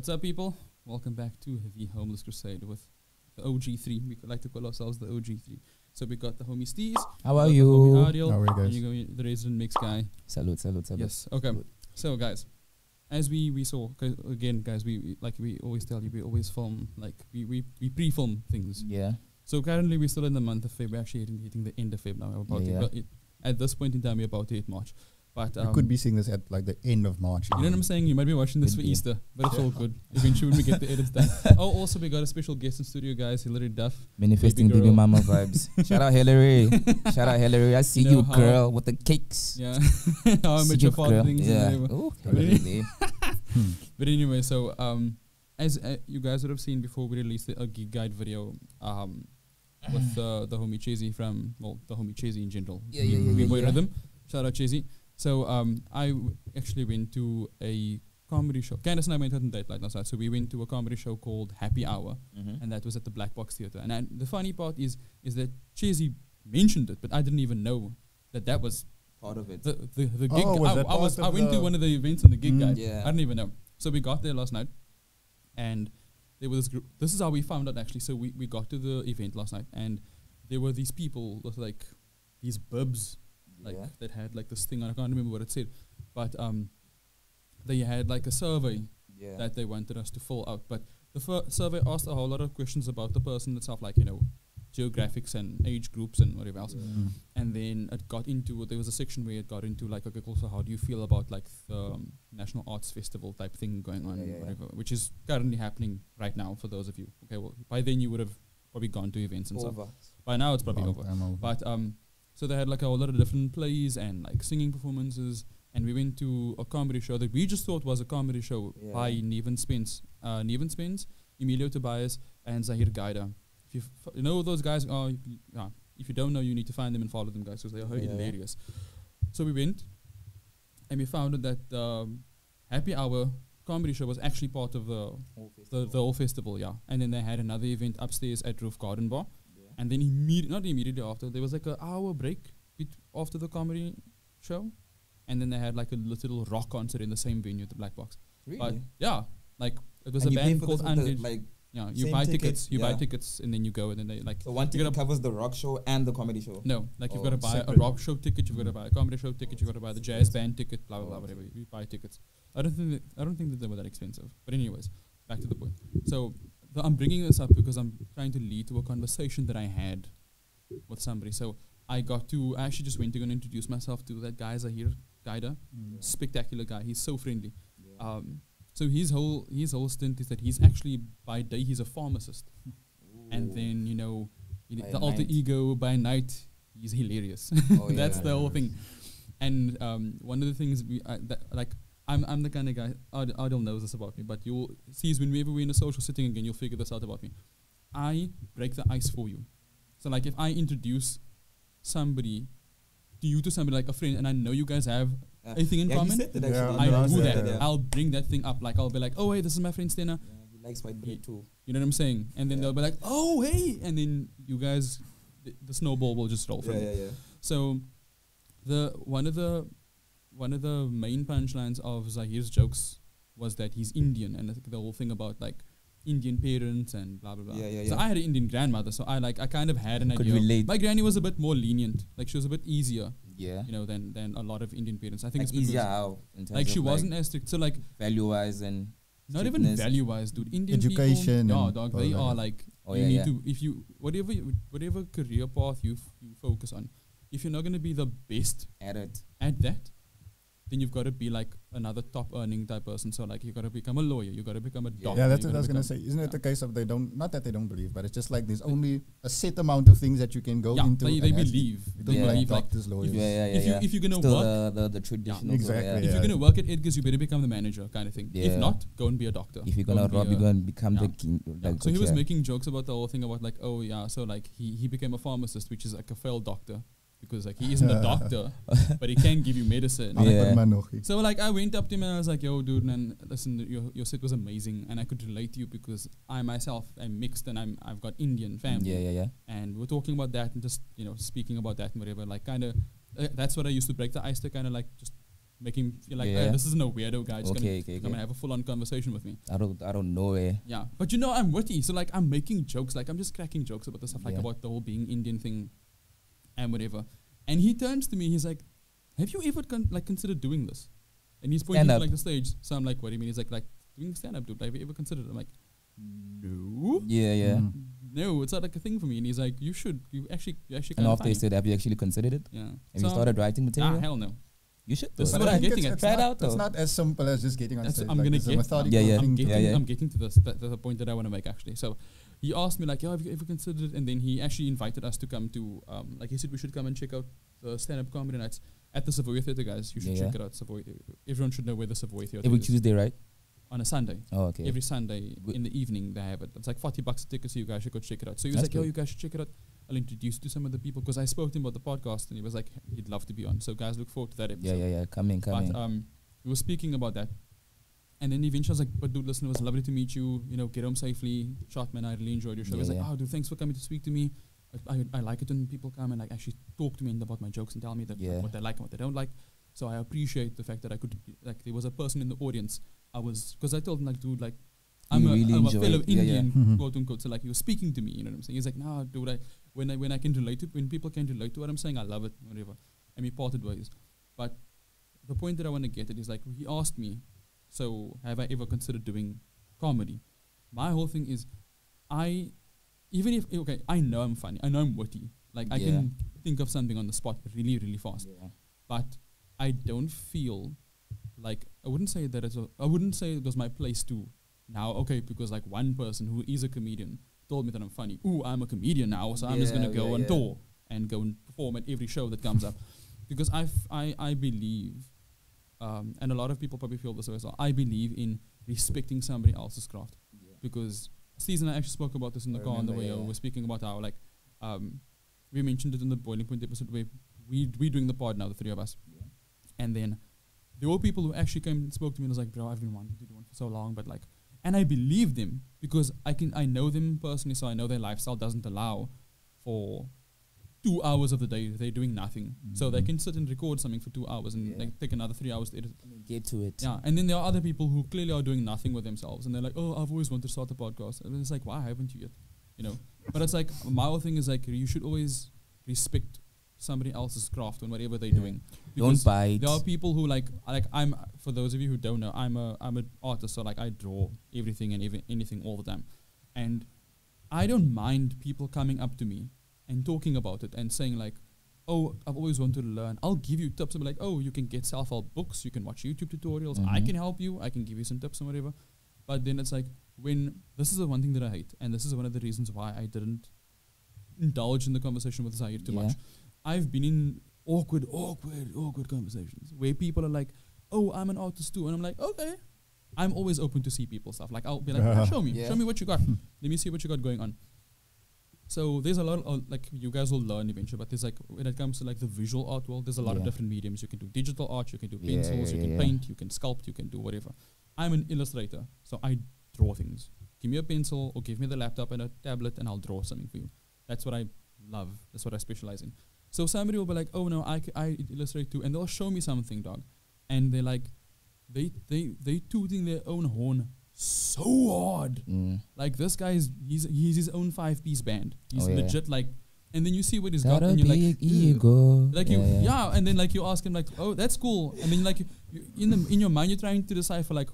What's up, people? Welcome back to the Homeless Crusade with the OG3. We like to call ourselves the OG3. So we got the homie Steez. How are got the you? homie Ariel, How are you and guys? you go the resident mix guy. Salute, salute, salute. Yes. Okay. Good. So guys, as we we saw 'cause again, guys, we, we like we always tell you, we always film like we we, we pre-film things. Yeah. So currently we're still in the month of Feb. We're actually hitting, hitting the end of Feb now. We're about Yeah, to, yeah. but it, at this point in time, we're about to hit March. But um, we could be seeing this at like the end of March. You know what I'm saying? You might be watching this for be. Easter, but it's all good. Eventually, when we get the edits done. Oh, also, we got a special guest in studio, guys. Hilary Duff. Manifesting Baby baby, mama vibes. Shout out Hillary. Shout out Hillary. I see You you, know how- girl, with the cakes. Yeah. How I See met you, your father girl. things. Yeah. whatever. Ooh, Really? really? But anyway, so um, as uh, you guys would have seen before, we released a, a gig guide video um, with uh, the homie Chazy from well, the homie Chazy in general. Yeah, yeah, yeah, We yeah, boy yeah. rhythm. Shout out Chesy. So um, I w- actually went to a comedy show. Candace and I went out on date like last night. So we went to a comedy show called Happy Hour. Mhm. and that was at the Black Box Theatre. And, I, the funny part is, is that Chesy mentioned it, but I didn't even know that that was Part of it. the the, the gig. Oh, was I, that I was part I went to one of the events on the gig Mm. guide. Yeah. I didn't even know. So we got there last night, and there was this group. This is how we found out actually. So we, we got to the event last night, and there were these people with like these bibs like yeah. that had like this thing. I can't remember what it said, but um, they had like a survey Yeah. that they wanted us to fill out. But the fir- survey asked a whole lot of questions about the person itself, like you know, geographics and age groups and whatever else. Mm. And then it got into there was a section where it got into like okay, also how do you feel about like the um, National Arts Festival type thing going on, Yeah, yeah, yeah. whatever, which is currently happening right now for those of you. Okay, well by then you would have probably gone to events and stuff. Over. By now it's probably over. Over. But um, so they had like a whole lot of different plays and like singing performances, and we went to a comedy show that we just thought was a comedy show Yeah. by Neven Spence, uh, Neven Spence, Emilio Tobias, and Zahir Gaida. If you, f- you know those guys, oh, yeah. If you don't know, you need to find them and follow them, guys, because they are Yeah, hilarious. So we went, and we found out that um, Happy Hour comedy show was actually part of the the, the whole festival, yeah. And then they had another event upstairs at Roof Garden Bar. And then immediately, not immediately after, there was like an hour break after the comedy show. And then they had like a little rock concert in the same venue at the Black Box. But Really? yeah, like it was And a band called Undead. like Yeah, you buy ticket, tickets, you buy tickets, and then you go, and then they like. the one ticket covers the rock show and the comedy show. No, like you've Oh, got to buy a rock show ticket, you've got to buy a comedy show ticket, you've got to buy the jazz band ticket, blah blah blah, Oh, whatever. You buy tickets. I don't think that, I don't think that they were that expensive. But anyways, back to the point. So the, I'm bringing this up because I'm trying to lead to a conversation that I had with somebody. So I got to I actually just went to go and introduce myself to that guy Zahir Gaida, Mm. spectacular guy. He's so friendly. Yeah. Um, so his whole his whole stint is that he's actually by day he's a pharmacist, and then you know, By the alter ego by night he's hilarious. Oh, That's yeah. the whole thing. And um, one of the things we uh, that, like I'm I'm the kind of guy Ad- Adil knows this about me, but you'll see is whenever we're in a social setting again, you'll figure this out about me. I break the ice for you. So like if I introduce somebody to you to somebody like a friend, and I know you guys have Uh, a thing in yeah, common, He said that Yeah. I Yeah, do yeah, that. yeah. I'll bring that thing up. Like I'll be like, oh hey, this is my friend Stena. Yeah, he likes white bread too. You know what I'm saying? And then Yeah. they'll be like, oh hey, and then you guys, the, the snowball will just roll from Yeah, there. yeah, yeah. So, the one of the one of the main punchlines of Zahir's jokes was that he's Indian, and the whole thing about like Indian parents and blah blah blah. Yeah, yeah, So yeah. I had an Indian grandmother, so I like I kind of had an Could idea. relate. My granny was a bit more lenient, like she was a bit easier, Yeah. you know, than than a lot of Indian parents. I think Like it's easier how in terms like she of wasn't as strict. So like value wise and not even value wise, dude. Indian Education people, yeah, and dog. They are like Oh you yeah, need yeah. to if you whatever you, whatever career path you f- you focus on, if you're not gonna be the best At it. at that, then you've got to be like another top earning type person. So like you got to become a lawyer, you got to become a doctor. Yeah, that's what I was gonna say. Isn't it the case of they don't? Not that they don't believe, but it's just like there's only a set amount of things that you can go Yeah, into. they, and they it. believe. They don't Yeah. believe like like doctors, lawyers. Yeah, yeah, yeah. if You, if you're gonna Still work the, the the traditional. exactly, Yeah. if you're gonna work at Edgar's, you better become the manager kind of thing. If not, go and be a doctor. If you're gonna and be rob, you're a- gonna become yeah. the king. Yeah. Like, So he was yeah. making jokes about the whole thing about like, oh yeah, so like he, he became a pharmacist, which is like a failed doctor because like he isn't a doctor, but he can give you medicine. Ah, Yeah. but man, nog iets. So like I went up to him and I was like, "Yo, dude, man, listen, your your set was amazing, and I could relate to you because I myself am mixed and I'm I've got Indian family, Yeah, yeah, yeah. and we're talking about that and just you know speaking about that and whatever. Like kind of uh, that's what I used to break the ice to kind of like just make him feel like Yeah. "Eh, this isn't a weirdo guy. Just Okay, gonna okay, come and okay. have a full on conversation with me. I don't, I don't know. Eh. Yeah, but you know I'm witty, so like I'm making jokes, like I'm just cracking jokes about the stuff, like Yeah. about the whole being Indian thing, and whatever. And he turns to me, he's like, "Have you ever con- like considered doing this?" And he's pointing to Stand-up. like the stage. So I'm like, "What do you mean?" He's like, "Like doing stand up, dude. Have you ever considered?" it? I'm like, "No, Yeah, yeah. Mm. no, it's not like a thing for me." And he's like, "You should. You actually, you actually And after he said, have you actually considered it? yeah." Have you started writing material? Ah, hell no. you should. This is what I I'm getting it's- at. It's Try it not, out, It's not as simple as just getting on That's, stage. I'm like, gonna there's a get. Yeah, yeah. I'm getting, yeah. I'm getting to this. That, that's the point that I want to make actually. So he asked me like, "Yeah, have you ever considered?" it?" And then he actually invited us to come to, um, like he said, we should come and check out the stand-up comedy nights at the Savoy Theatre, guys. You should Yeah, check yeah. it out. Savoy. Everyone should know where the Savoy Theatre is. Every is. Tuesday, right? On a Sunday, Oh, okay. every Sunday Wi- in the evening they have it. It's like forty bucks a ticket, so you guys should go check it out. So he was That's like, "Yo, good. you guys should check it out." I'll introduce you to some of the people because I spoke to him about the podcast, and he was like, he'd love to be on. So guys, look forward to that episode. yeah, yeah, yeah. Coming, coming. But um, we were speaking about that. And then eventually I was like, but dude, listen, it was lovely to meet you. You know, get home safely. Shot, man, I really enjoyed your show. Yeah, He's like, yeah. oh, dude, thanks for coming to speak to me. I, I, I like it when people come and like actually talk to me and about my jokes and tell me that like, what they like and what they don't like. So I appreciate the fact that I could, like, there was a person in the audience. I was, because I told him, like, dude, like, I'm, a, really I'm a fellow it. Yeah, yeah. Indian, Mhm. quote unquote. So like, he was speaking to me, you know what I'm saying? He's like, nah, dude, I, when I, when I can relate to, when people can relate to what I'm saying, I love it, whatever. And we parted ways. But the point that I want to get at is like, he asked me, so have I ever considered doing comedy? My whole thing is, I, even if, okay, I know I'm funny, I know I'm witty. Like, I Yeah. can think of something on the spot really, really fast Yeah. but I don't feel like I wouldn't say that it's a, I wouldn't say it was my place to now okay because like one person who is a comedian told me that I'm funny. Ooh, I'm a comedian now, so I'm just gonna go yeah, on yeah. tour and go and perform at every show that comes up because I f- I I believe. Um, and a lot of people probably feel this way as well. I believe in respecting somebody else's craft because Steve and I actually spoke about this in the I car on the way yeah, over. We're speaking about how like um, we mentioned it in the boiling point episode where we we doing the pod now, the three of us, Yeah. and then there were people who actually came and spoke to me and was like, "Bro, I've been wanting to do one for so long, but like," and I believe them because I can I know them personally, so I know their lifestyle doesn't allow for two hours of the day they're doing nothing, so they Mhm. can sit and record something for two hours and Yeah. like take another three hours to edit. Get to it. Yeah, and then there are other people who clearly are doing nothing with themselves, and they're like, "Oh, I've always wanted to start a podcast," and it's like, "Why haven't you yet?" You know. But it's like my whole thing is like you should always respect somebody else's craft and whatever they're Yeah. doing. Don't Because bite. There are people who like like I'm for those of you who don't know, I'm a I'm an artist, so like I draw everything and every, anything all the time, and I don't mind people coming up to me and talking about it and saying like, "Oh, I've always wanted to learn." I'll give you tips. I'm like, "Oh, you can get self-help books, you can watch YouTube tutorials. I Mhm. can help you. I can give you some tips and whatever." But then it's like when this is the one thing that I hate, and this is one of the reasons why I didn't indulge in the conversation with Zahir too Yeah. much. I've been in awkward, awkward, awkward conversations where people are like, "Oh, I'm an artist too," and I'm like, "Okay." I'm always open to see people's stuff. Like I'll be like, "Ah, "Show me, Yeah. show me what you got. Let me see what you got going on." So there's a lot, of, like you guys will learn eventually. But there's like when it comes to like the visual art world, there's a lot of different mediums. You can do digital art, you can do Yeah, pencils, yeah, you can yeah. paint, you can sculpt, you can do whatever. I'm an illustrator, so I draw things. Give me a pencil or give me the laptop and a tablet, and I'll draw something for you. That's what I love. That's what I specialize in. So somebody will be like, "Oh no, I, I illustrate too," and they'll show me something, dog, and they're like, they they they tooting their own horn so hard. Mm. Like this guy's he's he's his own five piece band. He's Oh, yeah. legit like, and then you see what he's Got got, and you're like, ego. like you yeah, and then like you ask him like, oh that's cool, and then like you, you in the in your mind you're trying to decipher like,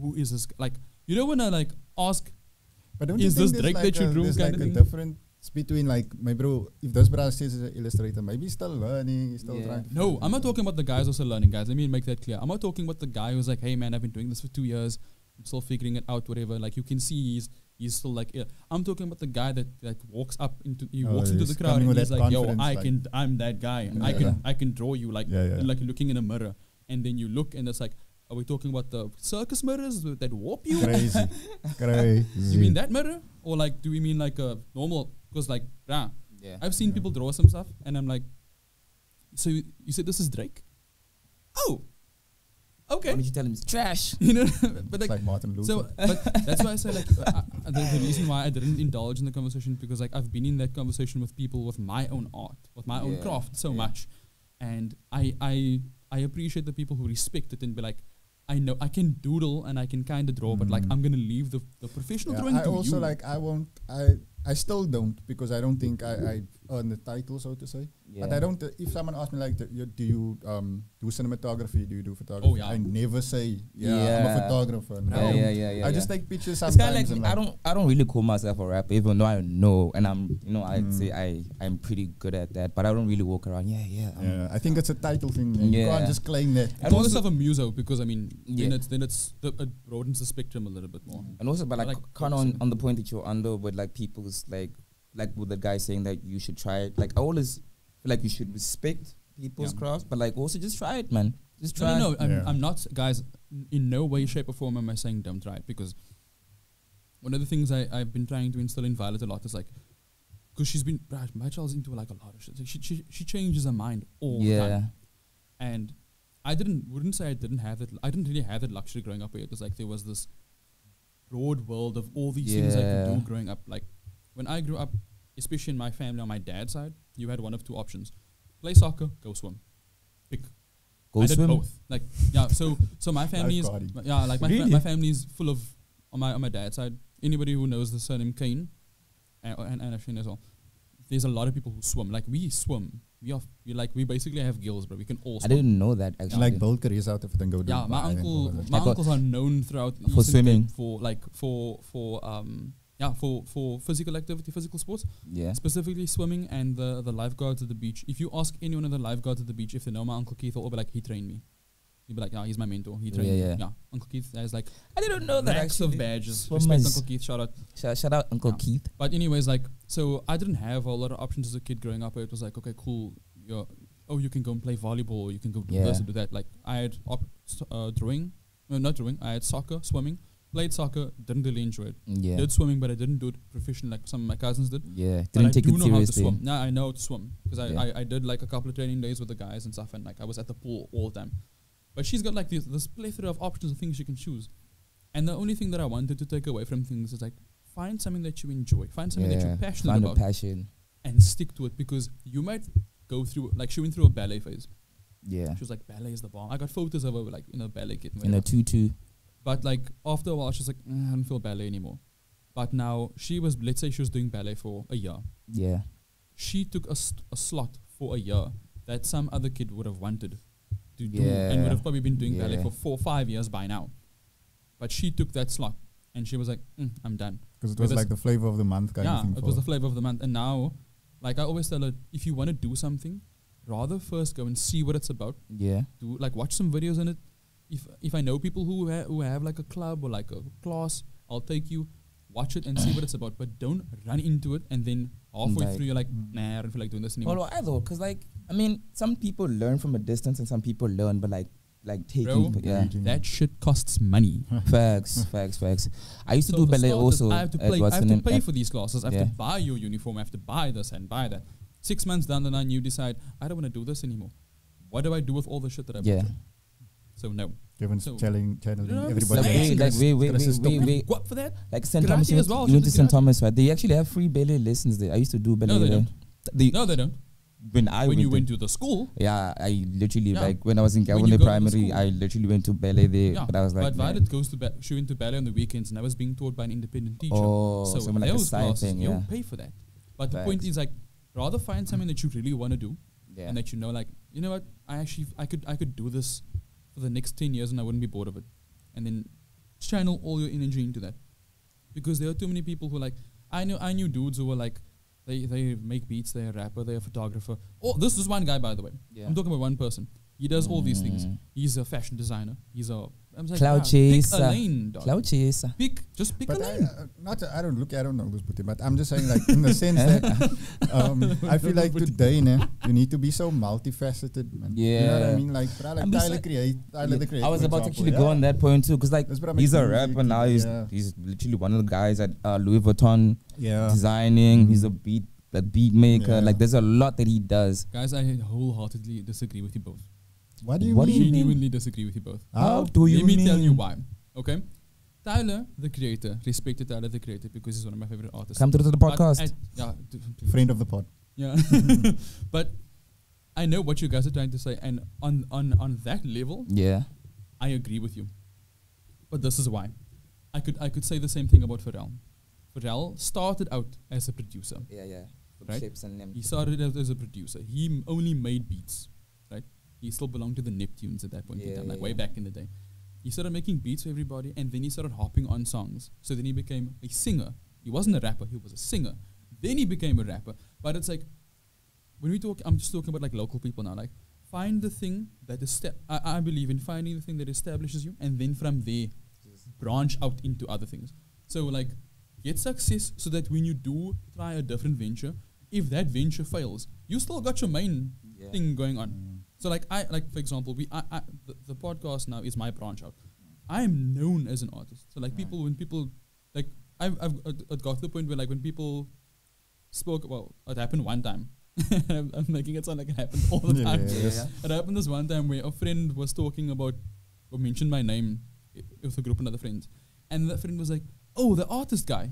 who is this? Like you don't wanna like ask But don't Is you think this there's Drake like that you drew there's kinda like a thing? difference between like my bro, if this brother says he's an illustrator, maybe he's still learning, he's still Yeah. trying. to No, I'm not talking about the guys also learning, guys. Let me make that clear. I'm not talking about the guy who's like, hey man, I've been doing this for two years. I'm still figuring it out, whatever. Like you can see he's he's still like yeah. I'm talking about the guy that that walks up into he Oh, walks into the crowd and he's like, yo, I like- can I'm that guy. I can Yeah. I can draw you like Yeah, yeah. like looking in a mirror. And then you look and it's like, are we talking about the circus mirrors that warp you? Crazy. Crazy. You mean that mirror? Or like do we mean like a normal because like yeah, Yeah. I've seen Yeah. people draw some stuff, and I'm like, so you, you said this is Drake? Oh, Why okay. don't you tell him it's trash? you know, but It's like, like Martin Luther. so, but that's why I say like uh, uh, the, the reason why I didn't indulge in the conversation because like I've been in that conversation with people with my own art, with my own craft so yeah. much, and I I I appreciate the people who respect it and be like, I know I can doodle and I can kind of draw, but like Mm. I'm gonna leave the, the professional Yeah, drawing I to also you. like I won't I I still don't because I don't think I, I earn the title so to say. Yeah. But I don't. If someone asks me like, do you, do you um do cinematography? Do you do photography? Oh, yeah. I never say yeah, I'm a photographer. No. Yeah, yeah, yeah, yeah. I yeah. just take pictures It's kind of like, I don't I don't really call myself a rapper, even though I know and I'm you know I'd Mm. say I I'm pretty good at that, but I don't really walk around. Yeah, yeah. I'm- Yeah, I think it's a title thing. man. You can't just claim that. And call also- yourself a muso because I mean then it's then it's the, it broadens the spectrum a little bit more. And also, but like, like kind of on, on the point that you're under with like people's like like with the guy saying that you should try it. Like I always feel like you should respect people's Yeah. crafts, but like also just try it, man. Just try. No, no, no. I'm, Yeah. I'm not, guys. In no way, shape, or form am I saying don't try it because one of the things I, I've been trying to instill in Violet a lot is like, because she's been, bruh, my child's into like a lot of shit. Like she, she, she changes her mind all the time. And I didn't, wouldn't say I didn't have that. I didn't really have that luxury growing up. Where it was like there was this broad world of all these things I could do growing up. Like when I grew up, especially in my family on my dad's side, you had one of two options: play soccer, go swim. Pick. Go I did both. Like yeah, so so my family is Lifeguarding. yeah, like my fa- my family is full of on my on my dad's side. Anybody who knows the surname Kane, and and, and Ashwin as well. There's a lot of people who swim. Like we swim. We are we like we basically have gills, but We can all I didn't know that actually. like build careers out if it then go Yeah, my uncle, my uncles are known throughout For Eastern swimming? for like for for um yeah for for physical activity, physical sports, yeah. specifically swimming and the the lifeguards at the beach. If you ask any one of the lifeguards at the beach if they know my uncle Keith, they'll be like, he trained me. You'll be like, yeah, he's my mentor. He Yeah, trained me. yeah. Yeah, Uncle Keith has like I didn't know that racks of actually. badges. Swimmers. Respect Uncle Keith. Shout out. Shout, shout out Uncle Yeah. Keith. But anyways, like, so I didn't have a lot of options as a kid growing up. Where it was like, okay, cool. You're, oh, you can go and play volleyball. You can go do this Yeah. and do that. Like, I had op- uh, drawing, no, not drawing. I had soccer, swimming. Played soccer. Didn't really enjoy it. Yeah. Did swimming, but I didn't do it professionally like some of my cousins did. Yeah. Didn't I take do it know how to seriously. swim. Yeah, I know how to swim because I, Yeah. I, I did like a couple of training days with the guys and stuff, and like I was at the pool all the time. But she's got like this, this plethora of options of things she can choose. And the only thing that I wanted to take away from things is like find something that you enjoy, find something that you're passionate Find about, a passion. and stick to it because you might go through like she went through a ballet phase. Yeah. She was like ballet is the bomb. I got photos of her like in a ballet kit. In a tutu. But like after a while, she's like, "Eh, I don't feel ballet anymore. But now she was, let's say she was doing ballet for a year. Yeah. She took a, st- a slot for a year that some other kid would have wanted to do and would have probably been doing ballet for four or five years by now. But she took that slot and she was like, "Mm, I'm done. Because it was Because- like the flavor of the month kind yeah, of thing. Yeah, it for was the flavor of the month. And now, like I always tell her, if you want to do something, rather first go and see what it's about. Yeah. Do like watch some videos on it. If if I know people who ha- who have like a club or like a class, I'll take you, watch it and see what it's about. But don't run into it and then halfway Like- through you're like, Mm. nah, I don't feel like doing this anymore. Well, I though, cause like I mean, some people learn from a distance and some people learn, but like like taking Bro, yeah. That shit costs money. facts, facts, facts. I used to do ballet also. I have to pay. I have to pay for these classes. I have Yeah. to buy your uniform. I have to buy this and buy that. Six months down the line, you decide I don't want to do this anymore. What do I do with all the shit that I've Yeah. So no. Kevin's So- channeling, channeling No, everybody. like, Hey, we, like Chris- we, we, Chris we, is we, top- we, What for that? like St. Thomas. You as went, well, you went to St. Thomas, right? They actually have free ballet lessons there. I used to do ballet No, they don't. The- No, they don't. when I when went you to- went to the school, Yeah, I literally Yeah. like when I was in When Galway go to the Primary. I literally went to ballet there. yeah. But I was like, but man, Violet goes to ba- she went to ballet on the weekends, and I was being taught by an independent teacher. oh, so something like a side classes, thing, you don't pay for that. But the point is like, rather find something that you really want to do, yeah, and that you know, like, you know what, I actually, I could, I could do this for the next ten years, and I wouldn't be bored of it, and then channel all your energy into that, because there are too many people who like, I know, I knew dudes who were like, they, they make beats, they're a rapper, they're a photographer. Oh, this is one guy, by the way. yeah. I'm talking about one person. He does all these things. Mm. He's a fashion designer. He's a I'm like, Cloud ah, chaser. Pick a lane, dog. Cloud chaser. Pick, just pick But a I, lane. uh, not I don't look I don't know this Putin, but I'm just saying like in the sense that um, I feel like today ne, you need to be so multifaceted, man. You know what I mean? Like, try like I'm Tyler just create Tyler the creator. I was for about to example, actually go on that point too, because like That's what I he's a rapper music, now. He's yeah. he's literally one of the guys at uh, Louis Vuitton Yeah. designing. He's Mhm. a beat a beat maker. Yeah. Like there's a lot that he does. Guys, I wholeheartedly disagree with you both. What do you What do mean? you mean? Genuinely disagree with you both. How? do you Let me tell you why. Okay, Tyler, the creator, respected Tyler, the creator, because he's one of my favorite artists. Come through to the But podcast. at- yeah, d- Friend of the pod. yeah. but I know what you guys are trying to say, and on on on that level, Yeah. I agree with you. But this is why. I could I could say the same thing about Pharrell. Pharrell started out as a producer. Yeah, yeah. Right? chips and them. He started out as a producer. He m- only made beats, right? He still belonged to the Neptunes at that point in time, like yeah, way yeah. back in the day. He started making beats for everybody, and then he started hopping on songs. So then he became a singer. He wasn't a rapper; he was a singer. Then he became a rapper. But it's like when we talk, I'm just talking about like local people now. Like find the thing that is step. I, I believe in finding the thing that establishes you, and then from there branch out into other things. So like get success so that when you do try a different venture, if that venture fails, you still got your main Yeah. thing going on. So like I like for example, we I, I the, the podcast now is my branch out. I am known as an artist. So like people when people like I've I've it, it got to the point where like when people spoke well, it happened one time. I'm, I'm making it sound like it happened all the Yeah, time. yeah, Yeah, It happened this one time where a friend was talking about or mentioned my name with a group of other friends. And that friend was like, Oh, the artist guy.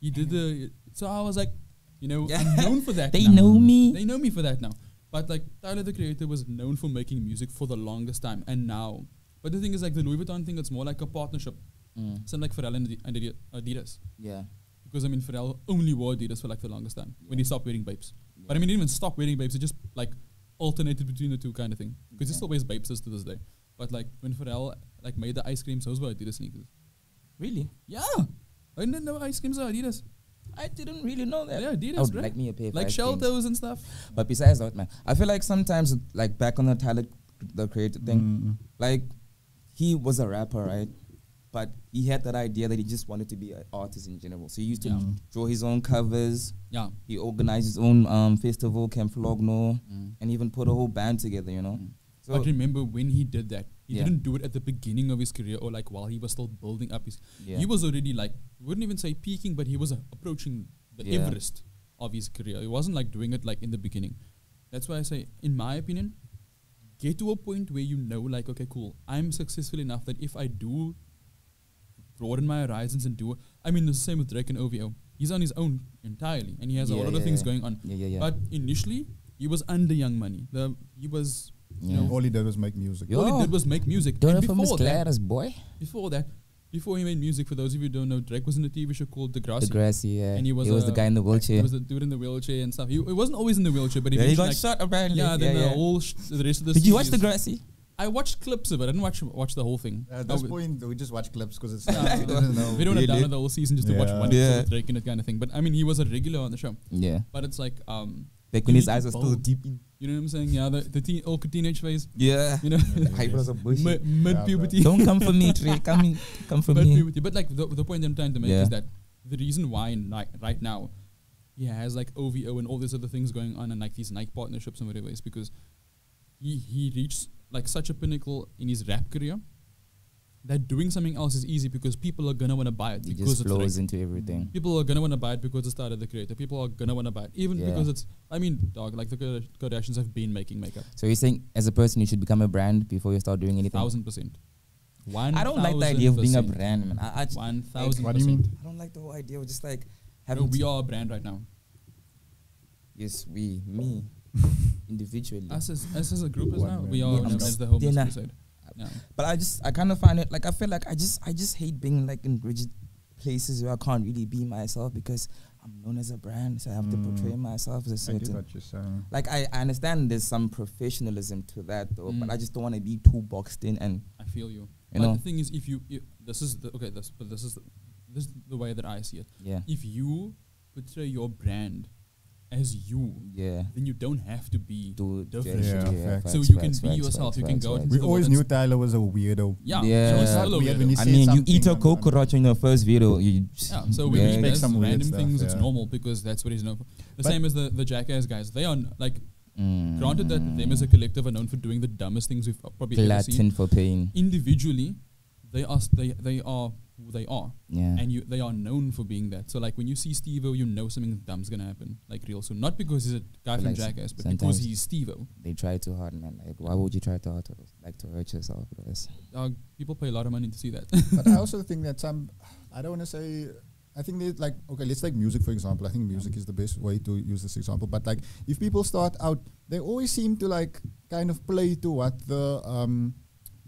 He did the so I was like, you know. I'm known for that. They now. know me. They know me for that now. But like Tyler the Creator was known for making music for the longest time and now. But the thing is like the Louis Vuitton thing, it's more like a partnership. Mm. Same like Pharrell and Adi- Adidas. Yeah. Because I mean Pharrell only wore Adidas for like the longest time when he stopped wearing BAPEs. But I mean he didn't even stop wearing BAPEs, he just like alternated between the two kind of thing. Because he Yeah. still wears BAPEs to this day. But like when Pharrell like made the ice creams, those were Adidas sneakers. Really? Yeah. I didn't know ice creams are Adidas. I didn't really know that. Yeah, Adidas, I would bro. like me a pair Like ice shell creams. toes and stuff. But besides that, man, I feel like sometimes, like back on the Tyler, the creator thing, Mm. like he was a rapper, right? But he had that idea that he just wanted to be an artist in general. So he used to Yeah. draw his own covers. Yeah. He organized his own um, festival, Camp Flog Gnaw, Mm. and even put a whole band together. You know. Mm. So but remember when he did that, he Yeah. didn't do it at the beginning of his career or like while he was still building up his. yeah. He was already like wouldn't even say peaking, but he was uh, approaching the Yeah. Everest of his career. He wasn't like doing it like in the beginning. That's why I say, in my opinion, get to a point where you know, like, okay, cool, I'm successful enough that if I do broaden my horizons and do, it, I mean, the same with Drake and OVO. He's on his own entirely, and he has a Yeah, lot of things yeah. going on. yeah, yeah, yeah. But initially, he was under Young Money. The he was yeah. know, All he did was make music. Yo. all he did was make music. Don't And know from Miss before that, boy. before that, before he made music, for those of you who don't know, Drake was in a TV show called Degrassi. The grassy, yeah. And he was he was the guy in the wheelchair. He was the dude in the wheelchair and stuff. He, he wasn't always in the wheelchair, but Yeah, he eventually, got like, shot apparently. yeah, then yeah, the yeah. whole sh- the rest of the Did you watch the series- grassy? I watched clips of it. I didn't watch watch the whole thing. At I this would- point, we just watch clips because it's Yeah. we didn't know. we don't want to Really? download the whole season just to watch one Yeah. episode of Drake and it kind of thing. But I mean, he was a regular on the show. Yeah. But it's like, um, Back You when his eyes were still deep in. you know what I'm saying? Yeah, the the teen, awkward teenage phase. Yeah. You know, Eyebrows are bushy. mid puberty. Don't come for me, Trey. Come in, come for mid me. puberty. But like the, the point I'm trying to make Yeah. is that the reason why ni- right now he has like OVO and all these other things going on and like these Nike partnerships and whatever is because he he reached like such a pinnacle in his rap career that doing something else is easy because people are gonna want to buy it It because just it's flows into everything. People are gonna want to buy it because it's started the creator. People are gonna want to buy it even Yeah. because it's. I mean, dog, like the Kardashians have been making makeup. So you're saying, as a person, you should become a brand before you start doing anything. Thousand percent. One. I don't like the idea of being a brand, man. I, I, just, One thousand. What do you mean? I don't like the whole idea of just like No, having. we are a brand right now. Yes, we, me, individually. Us as, us as a group as What now, we are Yeah, as the homeless dinner. crusade. But I just, I kind of find it like I feel like I just, I just hate being like in rigid places where I can't really be myself because I'm known as a brand, so I have to Mm. portray myself as a I certain. what you're saying. Like I, I understand there's some professionalism to that though, but Mm. I just don't want to be too boxed in and I feel you. you but know, the thing is, if you, i this is the, okay, this, but this is the, this is the way that I see it. yeah, If you portray your brand as you, yeah, then you don't have to be. do Different. Yeah, yeah, facts. So facts, you can facts, be facts, yourself, you facts, can go facts, into We always knew Tyler was a weirdo. Yeah, Yeah. so it's It's still a weird when weirdo. I mean, you eat a and- cockroach in your first video. You Yeah, so we yeah. he Make some weird random stuff, things, it's normal because that's what he's known for. The But- same as the, the Jackass guys. They are like, Mm. granted that them as a collective are known for doing the dumbest things we've probably ever seen. Latin for pain. Individually, they are they they are who they are, Yeah. and you they are known for being that. So like when you see Steve-O, you know something dumb's gonna happen, like real soon. Not because he's a guy But from like Jackass, but because he's Steve-O. they try too hard, man. Like, why would you try too hard to like to hurt yourself? Bro? Uh, people pay a lot of money to see that. but I also think that some, I don't want to say I think they like okay, let's take music for example. I think music is the best way to use this example. But like if people start out, they always seem to like kind of play to what the um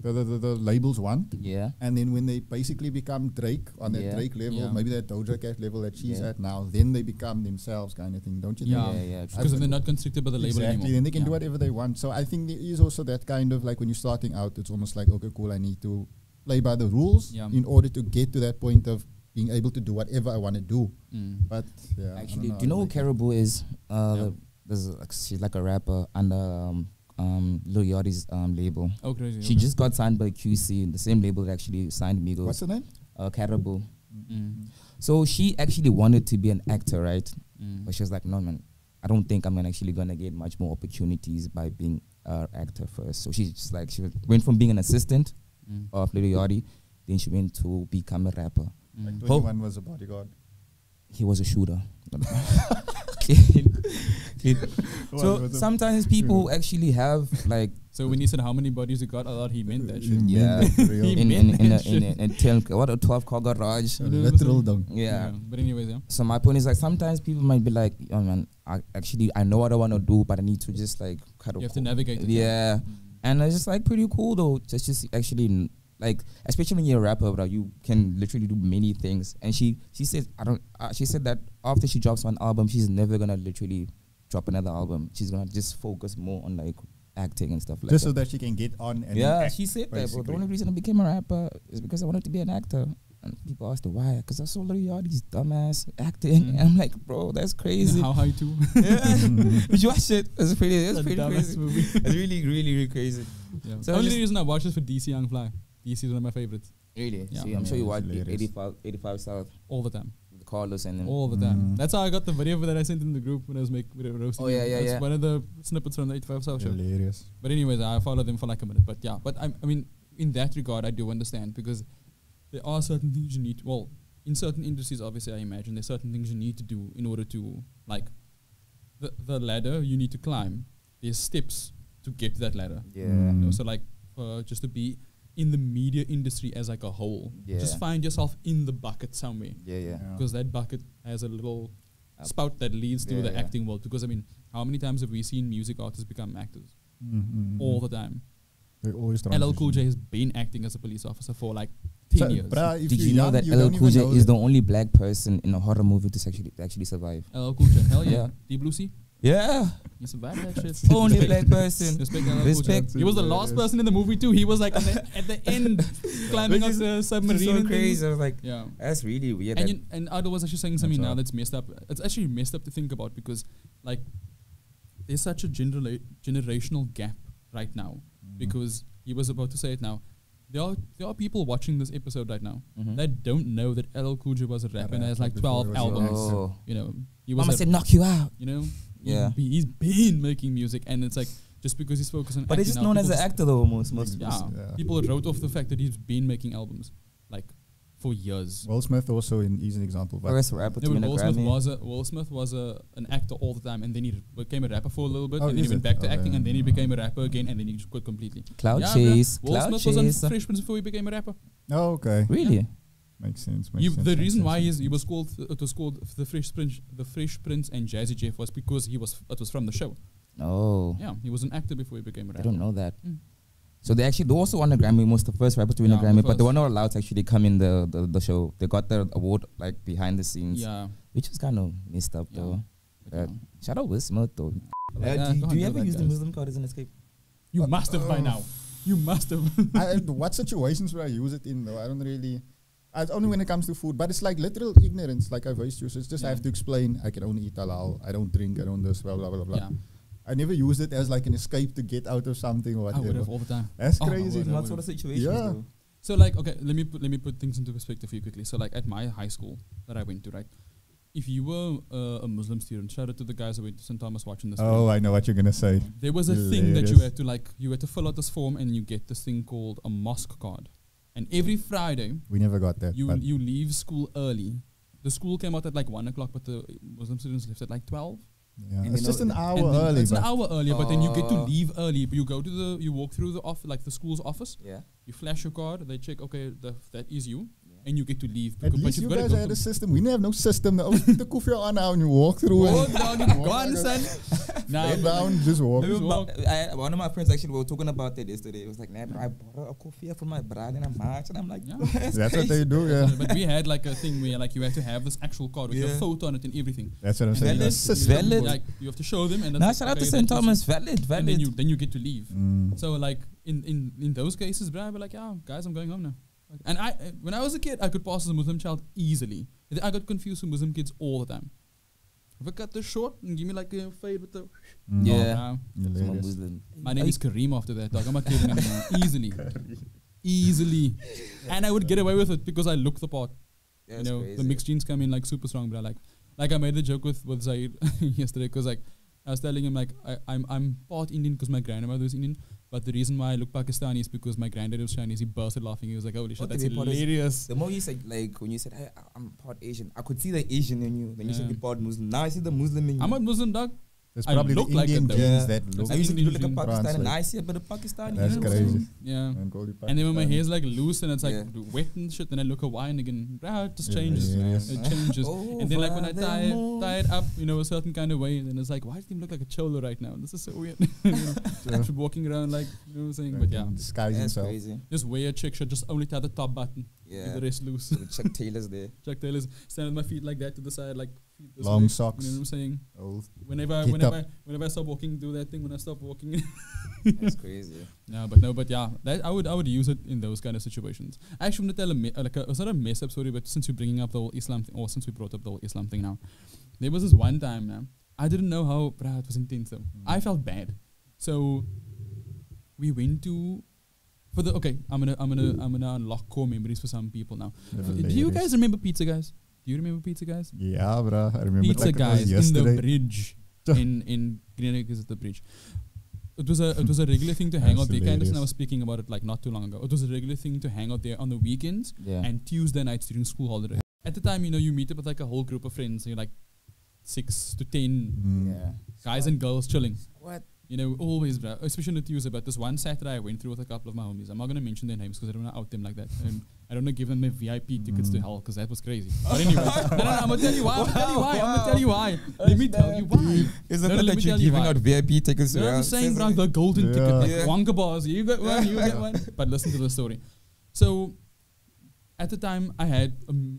the, the, the, the labels want. Yeah. And then when they basically become Drake on that Yeah. Drake level, Yeah. maybe that Doja Cat level that she's Yeah. at now, then they become themselves kind of thing, don't you Yeah. think? Yeah, yeah. true. Because they're not constricted by the label exactly. anymore. Then they can Yeah. do whatever they want. So I think there is also that kind of like when you're starting out, it's almost like okay, cool. I need to play by the rules Yeah. in order to get to that point of being able to do whatever I want to do. Mm. But yeah, Actually, don't you know who Karrahbooo is? Uh, Yeah. there's like, she's like a rapper and um, um Lil Yachty's um label. Oh, crazy. She okay. just got signed by QC, the same label that actually signed it. Migos. What's her name? Uh, Karrahbooo. Mm. So she actually wanted to be an actor, right? Mm. But she was like, no, man, I don't think I'm actually gonna get much more opportunities by being an actor first. So she's just like, she went from being an assistant Mm. of Lil Yachty, then she went to become a rapper. Like Mm. 21 was a bodyguard. He was a shooter. Clean- clean. So sometimes people actually have like So when he said how many bodies he got, I thought he meant that shit. Yeah. that for real. He in in meant in a, in a, in a 10 what a 12 car garage. A You know, literal listen- dunk. Yeah. But anyways, yeah. So my point is like sometimes people might be like, oh man, I actually I know what I want to do, but I need to just like kind of You have to navigate it. yeah. Mm. And it's just like pretty cool though. Just just actually like especially when you're a rapper, bro, you can literally do many things. And she she said I don't. Uh, she said that after she drops one album, she's never gonna literally drop another album. She's gonna just focus more on like acting and stuff like Just so that. that she can get on and yeah, act, she said that. But the only reason I became a rapper is because I wanted to be an actor. And people asked her why, because I saw Lil Yachty's dumbass acting, Mm. and I'm like, bro, that's crazy. How high too? yeah, did you watch it? It's pretty. It's pretty crazy. movie. It's really, really, really crazy. Yeah. So the Only just- reason I watch is for DC Young Fly. DC is one of my favorites Really? Yeah. See, I'm Yeah, sure you watch watched hilarious. 85, 85 South, all the time. The Karlous and then. All the time. Mm. That's how I got the video that I sent in the group when I was making when I was roasting. Oh, yeah, you. yeah, That's yeah. One of the snippets from the 85 South show. hilarious. But anyways, I followed them for like a minute. But yeah, but I, I mean, in that regard, I do understand because there are certain things you need. To, well, in certain industries, obviously, I imagine there's certain things you need to do in order to like the the ladder you need to climb. There's steps to get to that ladder. Yeah. You know, Mm. so like uh, just to be in the media industry as like a whole, Yeah. just find yourself in the bucket somewhere Yeah, yeah. Yeah. because that bucket has a little Up. spout that leads to the yeah. acting world. Because I mean, how many times have we seen music artists become actors? Mm-hmm. All the time. They always LL Cool transition. J has been acting as a police officer for like ten So, years. bruh, if Did you're you know young, that you LL Cool J is that- the only black person in a horror movie to actually to actually survive? LL Cool J, hell yeah. Yeah. Deep Blue Sea, Yeah. he survived that shit. only black person. Respect LL Respect. He was the last Hilarious. person in the movie too. He was like at the, at the end climbing Which up the Which submarine. is so and things. crazy. I was like, Yeah. that's really weird. And that- you, and Ado was actually saying something That's now that's messed up. It's actually messed up to think about because like there's such a genera- generational gap right now Mm-hmm. because he was about to say it now. There are there are people watching this episode right now Mhm. that don't know that LL Cool J was a rapper and has like 12 he was a albums. Oh. You know, he was Mama a, said knock you out. you know, Yeah. he, he's been making music and it's like just because he's focused on But he's just known as people an actor though, almost. most Yeah, Yeah. people wrote off the fact that he's been making albums like for years. Will Smith also in, is an example. But First rapper to No, but Will Smith was a Will Smith was a an actor all the time, and then he became a rapper for a little bit, Oh, and then he went it? back to Okay. acting, and then he became a rapper again, and then he just quit completely. Cloud yeah, bruh. Chase. Will Cloud Smith Chase. was on Fresh Prince before he became a rapper. oh, okay, Really? Makes sense. Makes You, sense, the makes reason sense, why makes is he was called it was called the Fresh Prince, the Fresh Prince and Jazzy Jeff was because he was it was from the show. Oh. Yeah, he was an actor before he became a I rapper. I don't know that. Mm. So they actually they also won a Grammy, Was the first rapper to win Yeah, a the Grammy, but they were not allowed to actually come in the, the, the show. They got the award like behind the scenes, Yeah, which was kind of messed up Yeah. though. Uh, yeah. Shout out Will Smith though. Like, Uh, uh, do, go do on, you ever that, use the. Muslim card as an escape? You must have by now. You must have. I, what situations where I use it in though? I don't really. I, it's only when it comes to food, but it's like literal ignorance, like I've raised you. So it's just I have to explain. I can only eat halal. I don't drink. I don't this. Blah blah blah blah. yeah, I never used it as like an escape to get out of something or I would whatever. have all the time. That's Oh, crazy. would, I What would. sort of situations? Yeah. though? So like okay, let me put let me put things into perspective for you quickly. So like at my high school that I went to, right? If you were uh, a Muslim student, shout out to the guys who went to St. Thomas watching this. Oh, I know what you're gonna say. There was a thing that you had to like you had to fill out this form and you get this thing called a mosque card. And every Friday We never got there. you you leave school early. The school came out at like one o'clock, but the Muslim students left at like twelve. yeah. And It's just an hour early. It's an hour earlier, but then you get to Oh. leave early. But you go to the you walk through the off like the school's office. Yeah. You flash your card. They check. Okay, the, that is you. Yeah. and you get to leave. At Because- least you've you gotta guys had a system. We didn't have no system. The only the coffee on now and you walk through Walk and down, you gone, son. Nah, head down, just walk. Just walk. I, one of my friends actually were talking about that yesterday. It was like, nah, bro, I bought a coffee for my brother in a March. And I'm like, Yeah. that's, That's what they do, yeah. but we had like a thing where like you had to have this actual card with your photo on it and everything. That's what I'm saying. then A system. valid. Like you have to show them, and Nah, that's shout like, out to St. Thomas. it. Valid, And then you then you get to leave. Mm. So like in in in those cases, bro, I'd be like, yeah, guys, I'm going home now. Like, and I uh, when I was a kid, I could pass as a Muslim child easily. I got confused with Muslim kids all the time. If I cut this short and give me like a fade with the Mm. Yeah. Nah, Some Muslim. my name is Kareem after that. Dog. I'm not kidding anymore. easily, easily, and I would get away with it because I look the part. That's you know, crazy. the mixed genes come in like super strong, bro. Like, like I made the joke with with Zaid yesterday because like I was telling him like I, I'm I'm part Indian because my grandmother is Indian, but the reason why I look Pakistani is because my granddad was Chinese. He bursted laughing. He was like, "Holy shit, What that's part is- hilarious!" The more you said, like, when you said, I, I'm part Asian, I could see the Asian in you. Then you said Yeah. you're part Muslim. Now I see the Muslim in you. I'm not Muslim, dog. That's I probably the look like it Indian though. genes Yeah. that look I used to look like a Pakistani, and. I see a bit of Pakistani. That's you know? crazy. Yeah. and And then when my Pakistani. hair's like loose and it's like Yeah. wet and shit, then I look Hawaiian again. Bruh, it just Yeah, changes. yeah, Yes. It changes. and then like when I tie it, tie it up, you know, a certain kind of way, then it's like, why does he look like a cholo right now? This is so weird. you know, Yeah. just walking around like, you know what I'm saying? But yeah, disguise That's himself. crazy. just wear a check shirt, just only tie the top button, Yeah. leave the rest loose. The Chuck Taylor's there. Chuck Taylor's stand with my feet like that to the side, like feet this Long way. socks. You know what I'm saying? Old. Whenever, Get whenever, up. whenever I stop walking, do that thing. When I stop walking, That's crazy. No, but no, but yeah, that I would I would use it in those kind of situations. I actually want to tell a me- uh, like a, it's not a mess up story, but since you're bringing up the whole Islam thing, or since we brought up the whole Islam thing now, there was this one time, man. I didn't know how, bruh, it was intense though. I felt bad, so we went to for the okay. I'm gonna I'm gonna I'm gonna unlock core memories for some people now. Do you guys remember Pizza Guys? Do you remember Pizza Guys? Yeah, bro. I remember Pizza like it was Guys in yesterday. the bridge in in Greenwich is the bridge. It was a it was a regular thing to hang out there. Candace and I was speaking about it like not too long ago. It was a regular thing to hang out there on the weekends Yeah. and Tuesday nights during school holidays. At the time, you know, you meet up with like a whole group of friends. You're like six to ten Mm. yeah. guys and girls chilling. What? You know, always, bruh, especially on a Tuesday. But this one Saturday, I went through with a couple of my homies. I'm not gonna mention their names because I don't want to out them like that, and I don't want to give them the VIP tickets to Mm. hell because that was crazy. But anyway, no, no, no, I'm gonna tell you why. I'm gonna tell you why. I'm gonna tell you why. Let me tell you why. Is No, it not that you're giving why. out VIP tickets? No, I'm saying, bro, the golden Yeah. ticket, like Yeah. Wonka bars. You got one, you get one. But listen to the story. So, at the time, I had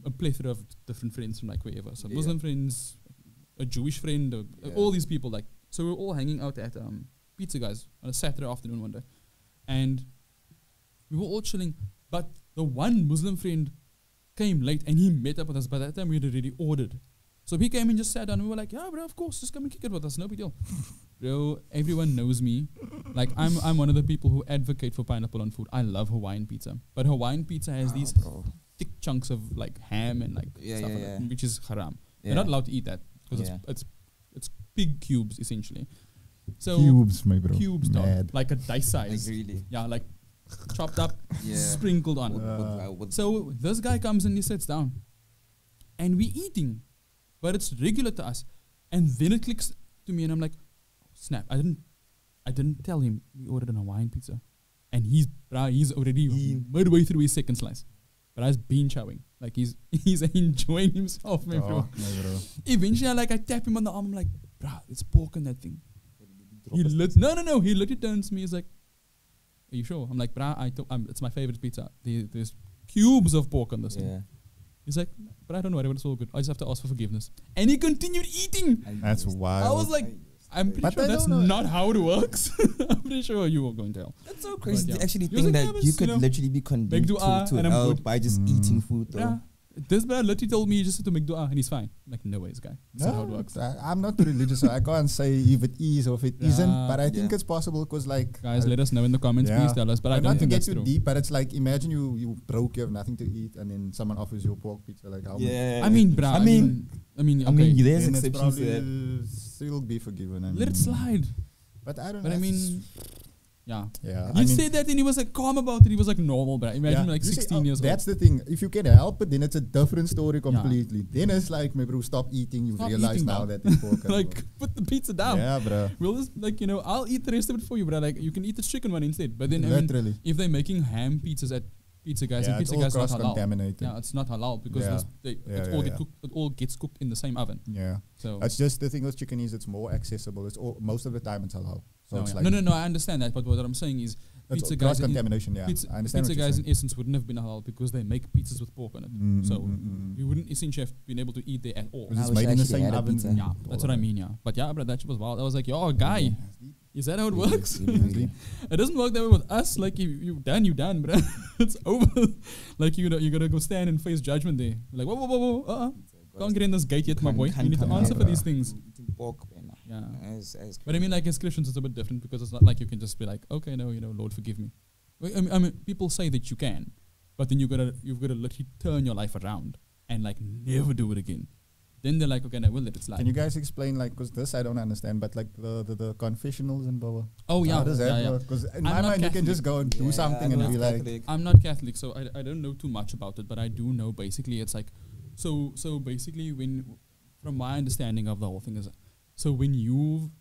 a plethora of different friends from like wherever. So Yeah. Muslim friends, a Jewish friend, uh, Yeah. all these people. Like, so we were all hanging out at um, Pizza Guys on a Saturday afternoon one day, and we were all chilling. But the one Muslim friend came late, and he met up with us. By that time, we had already ordered. So he came and just sat down. And we were like, "Yeah, bro, of course, just come and kick it with us. No big deal." Bro, everyone knows me. Like I'm, I'm one of the people who advocate for pineapple on food. I love Hawaiian pizza, but Hawaiian pizza has Ah, these bro. thick chunks of like ham and like Yeah, stuff yeah, like that, yeah. which is haram. You're not allowed to eat that because it's it's it's pig cubes essentially. So Cubes, my bro. cubes, dog, like a dice Like size. really. yeah, like chopped up, Yeah. sprinkled on. With- with- Uh, So this guy comes and he sits down, and we eating, but it's regular to us. And then it clicks to me, and I'm like, snap! I didn't, I didn't tell him we ordered an Hawaiian pizza, and he's bruh, he's already He- midway through his second slice, but I was bean chowing, like he's he's enjoying himself, my bro. Oh, my. Eventually, I like I tap him on the arm, I'm like, bruh, it's pork in that thing. He a- lit, no, no, no. He literally turns to me. He's like, "Are you sure?" I'm like, "Bruh, I to- um, it's my favorite pizza. There, there's cubes of pork on this thing." He's like, "But I don't know. but it's all good. I just have to ask for forgiveness." And he continued eating. That's wild. I was like, "I'm pretty But sure I that's don't know. not how it works." I'm pretty sure you were going to hell. That's so crazy yeah. to actually think like, that but you could you know, literally be condemned to, dua to hell by just Mm. eating food though. Bruh, this man literally told me just to make dua and he's fine. I'm like, no ways, guy. That's not how it No, works. I, I'm not religious, so I can't say if it is or if it Yeah, not But I think yeah. it's possible because, like, Guys, I- let us know in the comments. Yeah. Please tell us. But I and don't not to think get that's too true. deep, but it's like imagine you you broke, you have nothing to eat, and then someone offers you a pork pizza. Like, how Yeah. I mean, bruh. I mean, I mean, I mean, okay, there's then it's exceptions to that. still be forgiven. I let it slide. But I don't But know. I mean, yeah. yeah. You I mean, said that and he was like calm about it. He was like normal, but imagine yeah. like You see, 16 uh, years That's the thing. If you can help it, then it's a different story completely. Then it's like, my bro, stop eating. You Stop realize eating now that it's old. like put the pizza down. yeah, bro. We'll just like you know I'll eat the rest of it for you, but like you can eat the chicken one instead. But then I mean, if they're making ham pizzas at pizza guys, yeah, and pizza guys not halal. contaminated. Yeah, it's not halal because Yeah. they, Yeah, it's yeah, all yeah. cooked. It all gets cooked in the same oven. Yeah. So It's just the thing with chicken is it's more accessible. It's all, most of the time it's halal. So no, yeah. like no, no, no. I understand that, but what I'm saying is, it's pizza guys contamination. Yeah, pizza, I understand. pizza what guys saying. in essence wouldn't have been halal because they make pizzas with pork on it. Mm, so mm, mm, mm. You wouldn't essentially have been able to eat there at all. Because it's made in the same oven. Yeah, that's what I mean. Yeah, but yeah, but that shit was wild. I was like, yo, guy, is that how it works? Really, really. It doesn't work that way with us. Like you, you done, you done, bro. it's over. like you know, you gotta go stand and face judgment there. Like whoa, whoa, whoa, whoa, uh, uh can't get in this gate yet, my boy. You need to answer for these things. Pork, man. Yeah. It's- it's But I mean, like as Christians, it's a bit different because it's not like you can just be like, okay, no, you know, Lord, forgive me. I mean, I mean, people say that you can, but then you gotta, you've gotta literally turn your life around and like never do it again. Then they're like, okay, no, we'll let it slide. Can you guys explain like because this I don't understand, but like the the, the confessionals and blah blah. oh yeah, How does that yeah, yeah. work? Because in I'm my not mind you can just go and do Yeah, something I'm and not be like, Catholic. I'm not Catholic, so I, I don't know too much about it, but I do know basically it's like so so basically when from my understanding of the whole thing is so when you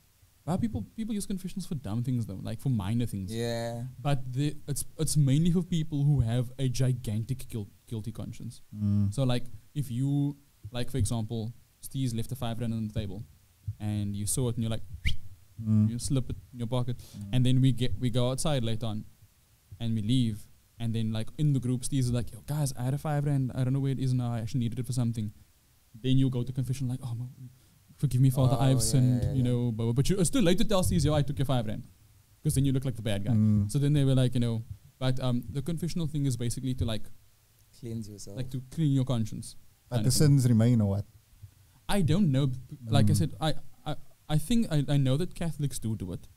well, people people use confessionals for dumb things though, like for minor things. Yeah. But the, it's it's mainly for people who have a gigantic guilt, guilty conscience. mm, So like if you like for example, Steve's left a five rand on the table and you saw it and you're like mm, you slip it in your pocket mm. and then we get we go outside later on and we leave and then like in the group Steve's like yo guys I had a five rand I don't know where it is now I actually needed it for something then you go to confession like oh ma- forgive me father Oh, I've yeah, sinned yeah, you know but, but you're still late to tell Steve's yo I took your five rand because then you look like the bad guy Mm. so then they were like you know but um the confessional thing is basically to like Cleanse yourself. like to clean your conscience but the sins remain or what? I don't know. Like I Mm. said, I, I, I think I, I know that Catholics do do it,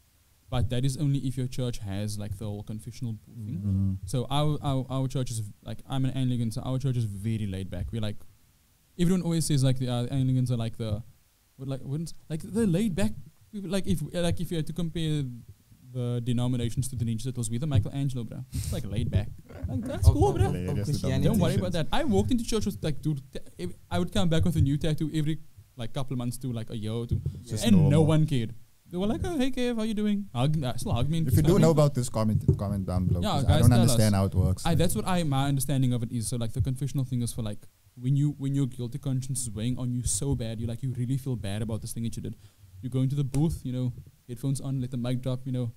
but that is only if your church has like the whole confessional thing. Mm. So our, our our church is like I'm an Anglican, so our church is very laid back. We're like everyone always says like the uh, Anglicans are like the what like wouldn't like the laid back. people, Like if like if you had to compare the denominations to the ninjas, it was with the Michelangelo, bro. It's like laid back. Like that's cool, bro. of- of Hilarious, the Christianity. Don't worry about that. I walked into church with like, dude, t- ev- I would come back with a new tattoo every like couple of months to like a year or two, Just and no one cared. They were like, "Oh, hey, Kev, how you doing?" Hug, uh, still hug me. and If you do me. know about this, comment comment down below. Yeah, 'cause guys, I don't understand us. how it works. I, that's what I my understanding of it is. So like the confessional thing is for like when you when your guilty conscience is weighing on you so bad, you like you really feel bad about this thing that you did. You go into the booth, you know, headphones on, let the mic drop, you know.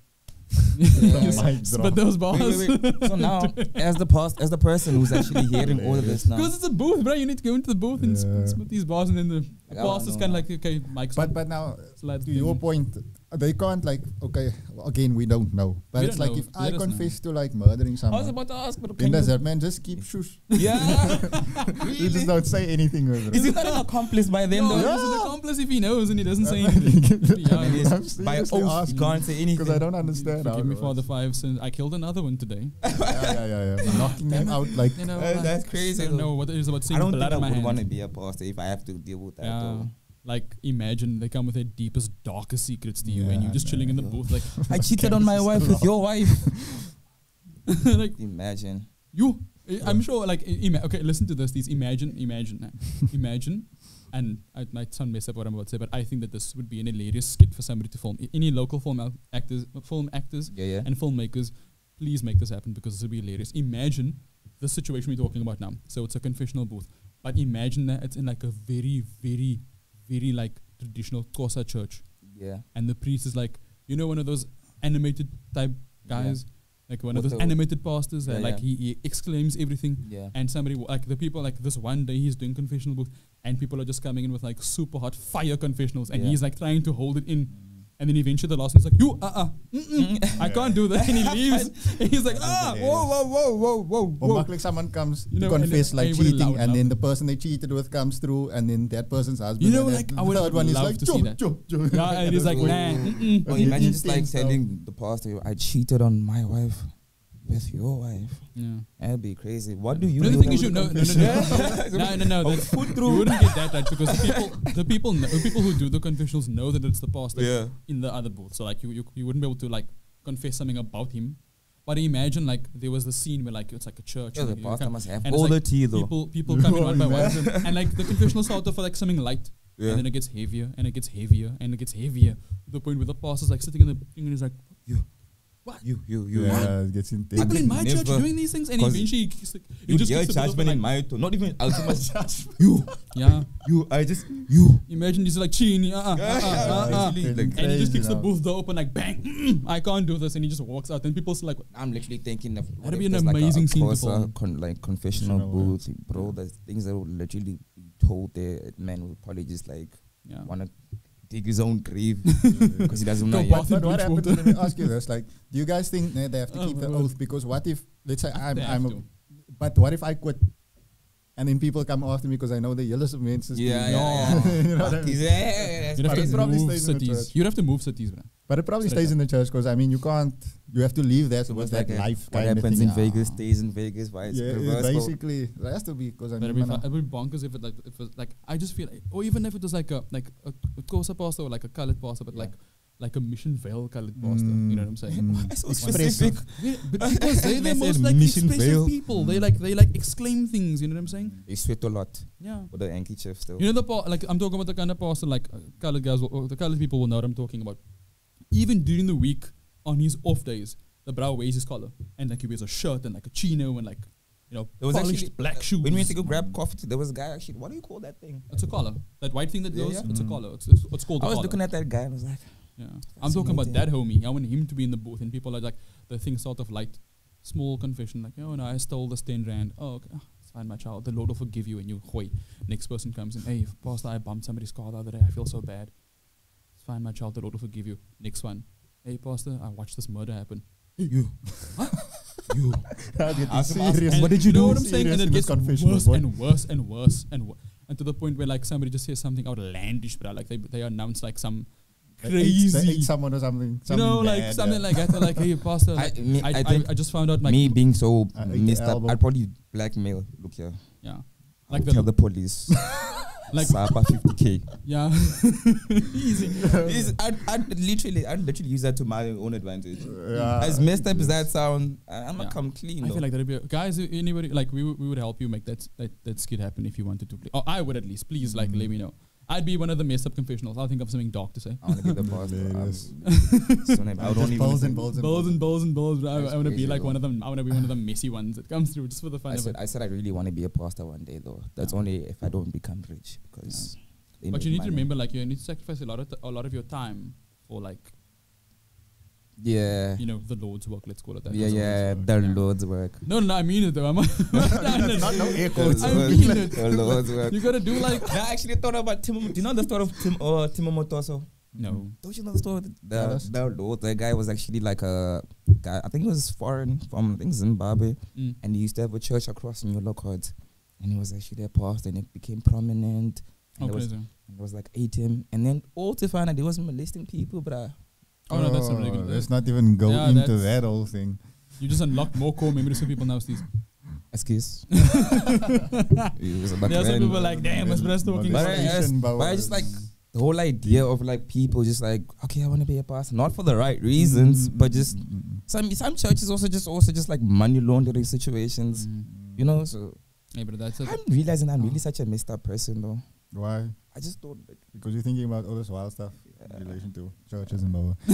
Yeah. Just Mic spit drop. those bars. wait, wait. So now, as the past, as the person who's actually hearing all of this now, Because it's a booth, bro. You need to go into the booth and Yeah. sp- spit these bars, and then the Like, I don't pastor's know, kind of like, okay, mic's but on. but now Slides to the your thing. point, they can't like okay again we don't know. But We it's like know. if I Let us know. confess to like murdering someone I was about to ask, but then can does you, that man just keep shush? yeah, You just don't say anything with it. is he not an accomplice by then no, though? he's an Yeah. accomplice if he knows and he doesn't say anything. man. Yeah, And bro. he's- I'm by seriously oath, he asking. can't say anything. Because I don't understand. how Forgive me it for the five sins. I killed another one today. yeah, yeah, yeah, yeah. Knocking them out like You know, Uh, that's crazy I don't know what it is about I seeing don't blood think I in my would want to be a pastor if I have to deal with that. Yeah. Though. Like imagine they come with their deepest, darkest secrets to you, and you're just chilling in the yeah. booth, like, I cheated on my wife with your wife. like Imagine. you. I- I'm sure, like, ima- okay, listen to this. These imagine, imagine, imagine, and I might sound messed up what I'm about to say, but I think that this would be an hilarious skit for somebody to film. I- Any local film al- actors, film actors, Yeah, yeah. and filmmakers, please make this happen because this would be hilarious. Imagine the situation we're talking about now. So it's a confessional booth, but imagine that it's in like a very, very, very like traditional Xhosa church, yeah. and the priest is like, you know, one of those animated type Yeah. guys, like one With of those animated pastors that Yeah, like yeah. he, he exclaims everything. Yeah. And somebody like the people like this one day he's doing confessional booth, and people are just coming in with like super hot fire confessionals, and Yeah. he's like trying to hold it in. Mm. And then eventually the last one's like, you, uh, uh, mm-mm, I can't do that. And he leaves. and he's like, ah, whoa, whoa, whoa, whoa, whoa, Or whoa. makkelijk someone comes You know, to confess like cheating, and love then the person they cheated with comes through, and then that person's husband. You know, and like, I the would third one is like, to see "Chum, chum, chum." Yeah, and he's like, Ooh. nah. Or He imagine just like telling the pastor, I cheated on my wife with your wife. Yeah. That'd be crazy. What do you the do thing is, you with no, no, no, no, no, no, no. That's, foot you wouldn't get that right because the people, the people, know, the people who do the confessionals know that it's the pastor Yeah. in the other booth. So like you, you, you wouldn't be able to like confess something about him. But imagine like there was the scene where like it's like a church. Yeah, the pastor come- must have and it's all the tea though. people people come in one by one, and like the confessional started for like something light, Yeah. and then it gets heavier and it gets heavier and it gets heavier to the point where the pastor's like sitting in the thing and he's like, "You, What? You, you, you. Yeah, it gets intense. People in my church doing these things, and eventually, he like, You just hear kicks judgment in my tone. Not even ultimate judgment. You, like, Yeah. you. I just you. Imagine he's like, Chini, uh, uh, uh, Yeah, uh, yeah, uh, uh. actually, like, And he just Crazy kicks the now. booth door open, like, bang, mm, I can't do this. And he just walks out. And people still like, I'm literally thinking of what That'd if be an there's like a- amazing a scene to closer film. con- like confessional Confessional, yeah. booth, bro. There's things that will literally be told there. Man will probably just like yeah. wanna dig his own grave because he doesn't know. Go But what beach happens? water. Let me ask you this: Like, do you guys think eh, they have to Oh keep the oath? Because what if, let's say, I'm, I'm, a, but what if I quit, and then people come after me because I know the yellow cement is Yeah, doing- yeah, yeah. you know what I mean? Yeah, that's You'd have to move stays in the cities. You'd have to move cities, bro. But it probably stays in the church because I mean, you can't. You have to leave that So what's that like a- life what kind of happens thing. in Vegas stays in Vegas. Why it's Yeah, yeah, reversible. basically, it has to be because I mean, it'd be, fu- it'd be bonkers if it like if it like I just feel like, or even if it was like a like a, a Xhosa pastor or like a colored pastor, but Yeah. like like a mission veil colored pastor. You know what I'm saying? Mm. So specific? Yeah, but because they're the most like mission expressive veil. people. They like they like exclaim things. You know what I'm saying? They sweat a lot Yeah. with the handkerchief still. You know the pa- like I'm talking about the kind of pastor like uh, colored guys will, or the colored people will know what I'm talking about. Even during the week on his off days, the brow wears his collar and like he wears a shirt and like a chino and like you know There was polished actually black shoes. When we went to go grab coffee, there was a guy actually. What do you call that thing? It's a collar. That white thing that Yeah, goes. yeah. It's a Mm. collar. It's, it's, it's called. I a was collar. looking at that guy and I was like, Yeah, I'm talking about that homie. I want him to be in the booth, and people are like, the thing sort of light, small confession, like, oh no, I stole this ten rand. Oh, okay. Ah, it's fine, my child. The Lord will forgive you. And you, hoy. Next person comes in. Hey, pastor, I bumped somebody's car the other day. I feel so bad. It's fine, my child. The Lord will forgive you. Next one. Hey, pastor, I watched this murder happen. you, you. I'll get Ask him, ask serious. what did you know do? what I'm saying? And it in this gets worse boy. and worse and worse and worse. And to the point where like somebody just says something outlandish, bro. Like they they announce like some They ate- They ate crazy, someone or something. you know, like bad, something yeah. like that. They're like, hey, pastor, I, me, I, I I, think I just found out like me being so messed up, I'd probably blackmail. Look here, yeah, like like tell the the police. like Sapa 50k. yeah, easy. Is- I'd, I'd literally, I'd literally use that to my own advantage. Yeah. as messed up as that sound, I- I'm Yeah. not come clean. I though. feel like that'd be a, guys. Anybody like we would- we would help you make that that that skit happen if you wanted to. Play. Oh, I would at least. Please, like, mm-hmm. let me know. I'd be one of the messed up confessionals. I'll think of something dark to say. I want to be the boss. though. Hilarious. I'm- um, so I don't even. balls and balls and Balls and balls and balls. I, I want to be like though. one of them. I want to be one of the messy ones that comes through just for the fun I of said, it. I said I really want to be a pastor one day though. That's Yeah. only if I don't become rich because. they But you need to remember, like, you need to sacrifice a lot of t- a lot of your time for like Yeah. you know the Lord's work. Let's call it that. Yeah, yeah, it's the work. Yeah. Lord's work. No, no, I mean it though. I'm not, Not no air quotes. I mean work. it. The Lord's work. You gotta do like I actually thought about Tim. Do you know the story of Tim or Tim Omotoso? no. Don't you know the story? of The the Lord, the guy was actually like a guy. I think he was foreign from I think Zimbabwe, Mm. and he used to have a church across in Yellow Cards, and he was actually their pastor, and it became prominent. And Oh, there was, and there was like ATM, and then all to find out he wasn't molesting people, but uh, Oh no, that's a really good. Let's not even go Yeah, into that whole thing. You just unlocked more core memories for people now, Steve. excuse. He was a There are some backward. people like, damn, was Brest talking But about I- this. But I just like the whole idea of like people just like okay, I want to be a pastor, not for the right reasons, but just some some churches also just also just like money laundering situations, Mm. you know. So Yeah, but that's. I'm realizing I'm Oh. really such a messed up person though. Why? I just thought like Because you're thinking about all this wild stuff Yeah. in relation to churches and Boa.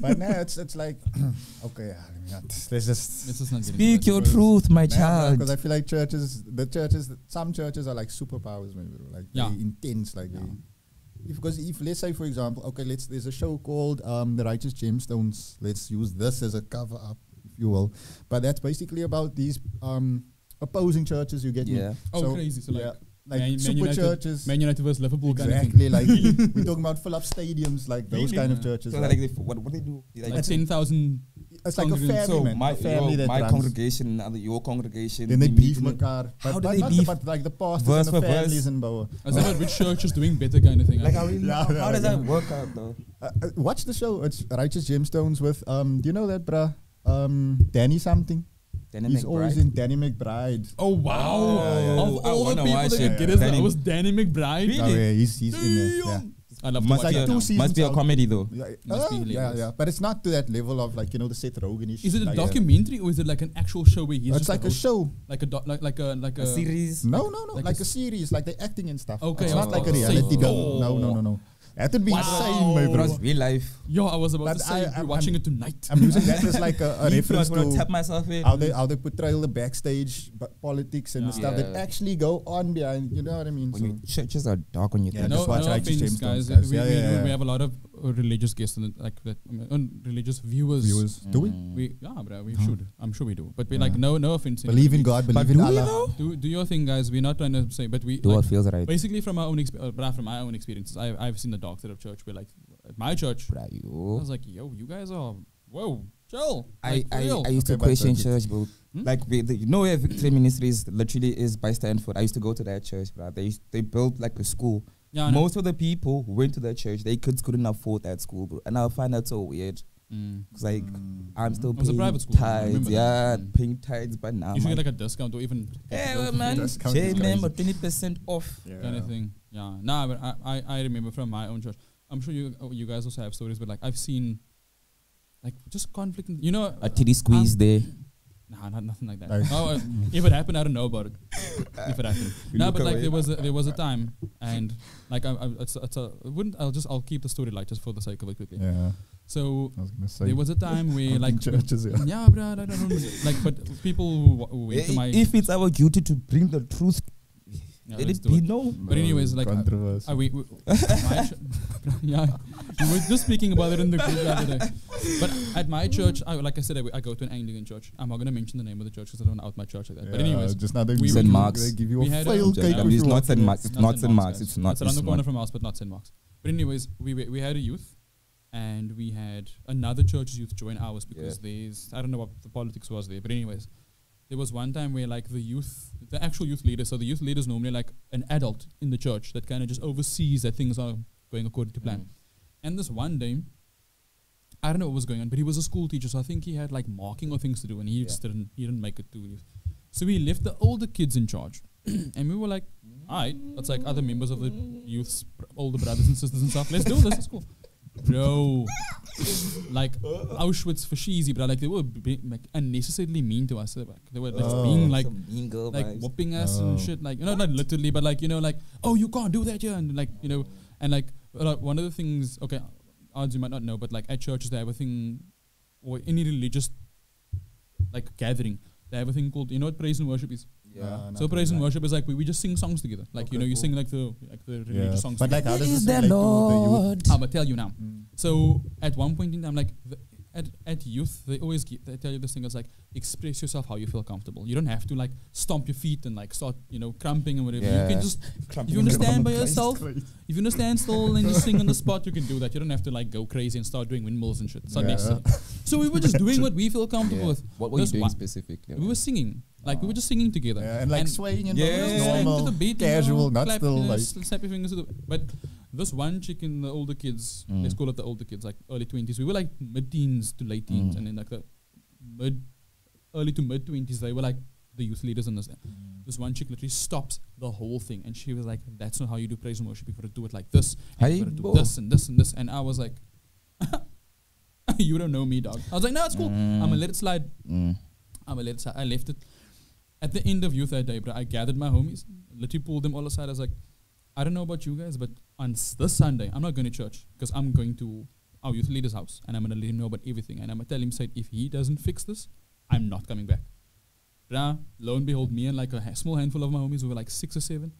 but no, it's it's like okay, yeah, let me not, let's just Let's not speak your truth, my child. Because I feel like churches, the churches, some churches are like superpowers, maybe like Yeah. very intense, like Yeah. they. If because if let's say for example, okay, let's there's a show called um, The Righteous Gemstones. Let's use this as a cover up, if you will. But that's basically about these um, opposing churches. You get me? yeah, Oh, So, crazy. So like, yeah, like Man- Man super United- churches. Man United versus Liverpool exactly, kind of thing. like we're talking about full up stadiums, like those Really? kind of churches. so like- like they, what what they do? They, Like Like, ten thousand. it's like a family, so man. my a family your, my runs. congregation, and your congregation, Then they we beef meet in a- Makar. But, How do but they not beef? The, but like the pastors Verse and the for verse? families and Boa. I said, which church is doing better kind of thing. Like I I Yeah, how, yeah, how does that work out though? Uh, uh, watch the show. It's Righteous Gemstones with um. Do you know that, bruh? Um, Danny something. Danny He's always McBride? in Danny McBride. Oh wow! Yeah, yeah, yeah. Of I all the wanna people watch that it. could get Yeah. us, Danny- that was Danny McBride. Really? Oh, yeah, he's he's in there. Yeah. I love Must to be, a, two must be a comedy though. Yeah, Must be uh, yeah, yeah, but it's not to that level of like you know the Seth Rogenish. Is it a like, documentary or is it like an actual show where he's It's just like a host? show. like a doc, like like a like a, A series. No, no, no, like like, a a, series, like the acting and stuff. Okay, it's I not was like a about to say, reality. oh. No, no, no, no, no. That would be insane, my But bro. it's real life. Yo, I was about But to say I- we're I'm- watching I'm- it tonight. I'm using that as like a, a Me too, I reference gonna to tap myself in. how they how they portray the backstage bu- politics and the Yeah. stuff that actually go on behind. You know what I mean? when So, your churches are dark on your Yeah, thing. no, just watch no Righteous offense, guys. guys. We, Yeah, we, yeah, do- yeah. we have a lot of religious guests and like that, I mean, uh, religious viewers. viewers, do we Mm. We yeah, bro, we No. should. I'm sure we do. But we Yeah. like no, no offense. believe in God? But Believe in do we Allah. though? Do do your thing, guys. We're not trying to say, but we Do like, what feels right. basically from our own exp- uh, bruh, from my own experiences. I I've seen the dark side of church. Where like at my church, Bruh, I was like, yo, you guys are whoa, chill. I, Like, for I. I used Okay, to but question that's church, bro. Hmm? Like, we, the, you know where Victory Ministries literally is by Stanford. I used to go to that church, bro. They used, they built like a school. Yeah, Most of the people who went to that church, they kids couldn't afford that school, bro. And I find that so weird. Mm. Cause like Mm. I'm still It was a paying private school, I tithes, remember yeah, that. Mm. paying tithes, but now you should get like a discount or even yeah, go well, man, Discount J-Mem or twenty percent off. Yeah. kind of thing. Yeah, nah, but I, I, I remember from my own church. I'm sure you uh, you guys also have stories, but like I've seen, like just conflict. in- You know, A titty squeeze there. Nah, not nothing like that. Like- oh, uh, if it happened, I don't know about it. if it happened, You no, look but like away. there was a, there was a time, and like I, I it's, it's a it wouldn't I'll just I'll keep the story light just for the sake of it quickly. Yeah, So I was gonna say. there was a time where like churches, yeah. yeah, bro, I don't know, like but people who, wa- who went to my if it's our duty to bring the truth, yeah, let it be it. known. But anyways, like, I- controversy. Uh, we, we yeah, we were just speaking about it in the group the other day. But at my church, I, like I said, I, I go to an Anglican church. I'm not gonna mention the name of the church because I don't want to out my church like that. but anyways, just now they we give St. you- Mark's. They give you We a had a- failed Yeah, cake but it's not walk St. Mark's. It's not St. Mark's. It's not. It's around It's the corner not. from us, but not St. Mark's. But anyways, we we we had a youth, and we had another church's youth join ours because there's I don't know what the politics was there. But anyways, there was one time where like the youth, the actual youth leader. So the youth leader is normally like an adult in the church that kind of just oversees that things are going according to plan. Mm. And this one day, I don't know what was going on, but he was a school teacher, so I think he had like marking or things to do, and he Yeah. just didn't he didn't make it to. So we left the older kids in charge, and we were like, "Alright, that's like other members of the youth's older brothers and sisters and stuff. Let's do this. It's cool." Bro, like Auschwitz for cheesy, bro. Like they were be, like unnecessarily mean to us. Like, they were like Oh. being like mean girl like vibes. whooping us Oh. and shit. Like you know, not literally, but like you know, like oh, you can't do that here, and like you know, and like like, one of the things. Okay, odds you might not know, but like at churches they have a thing, or any religious like gathering, they have a thing called you know what praise and worship is. Yeah. Nah, So praise and worship is like we, we just sing songs together. Like you know, you cool. sing like the like the Yeah. religious songs. But together. like, how does Is this the relate to the youth? Lord. I'm gonna tell you now. Mm. So at one point in time, like the, at at youth, they always gi- they tell you this thing is like express yourself how you feel comfortable. You don't have to like stomp your feet and like start you know cramping and whatever. Yeah. You can just if you understand by yourself. If you understand still and just sing on the spot, you can do that. You don't have to like go crazy and start doing windmills and shit. It's not Yeah. So we were just doing what we feel comfortable Yeah. with. What were you Just doing specifically? We were singing, like we were just singing together. Yeah, and like swaying and Yeah, yeah, normal, to the beat, you know, casual, not clap, still you know, like. snap your fingers to the. But this one chick in the older kids, Mm. let's call it the older kids, like early twenties. We were like mid teens to late teens, Mm. and then like the mid, early to mid twenties, they were like the youth leaders in this. This one chick literally stops the whole thing, and she was like, "That's not how you do praise and worship. You've gotta do it like this. You Hey, gotta do this and this and this." And I was like, "You don't know me, dog." I was like, "No, it's cool. I'm gonna Mm. let it slide." Mm. I'm gonna let it slide." I left it. At the end of youth that day, bro, I gathered my homies, literally pulled them all aside. I was like, I don't know about you guys, but on this Sunday, I'm not going to church because I'm going to our youth leader's house and I'm going to let him know about everything. And I'm going to tell him, say, if he doesn't fix this, I'm not coming back. Bruh, lo and behold, me and like a ha- small handful of my homies, we were like six or seven,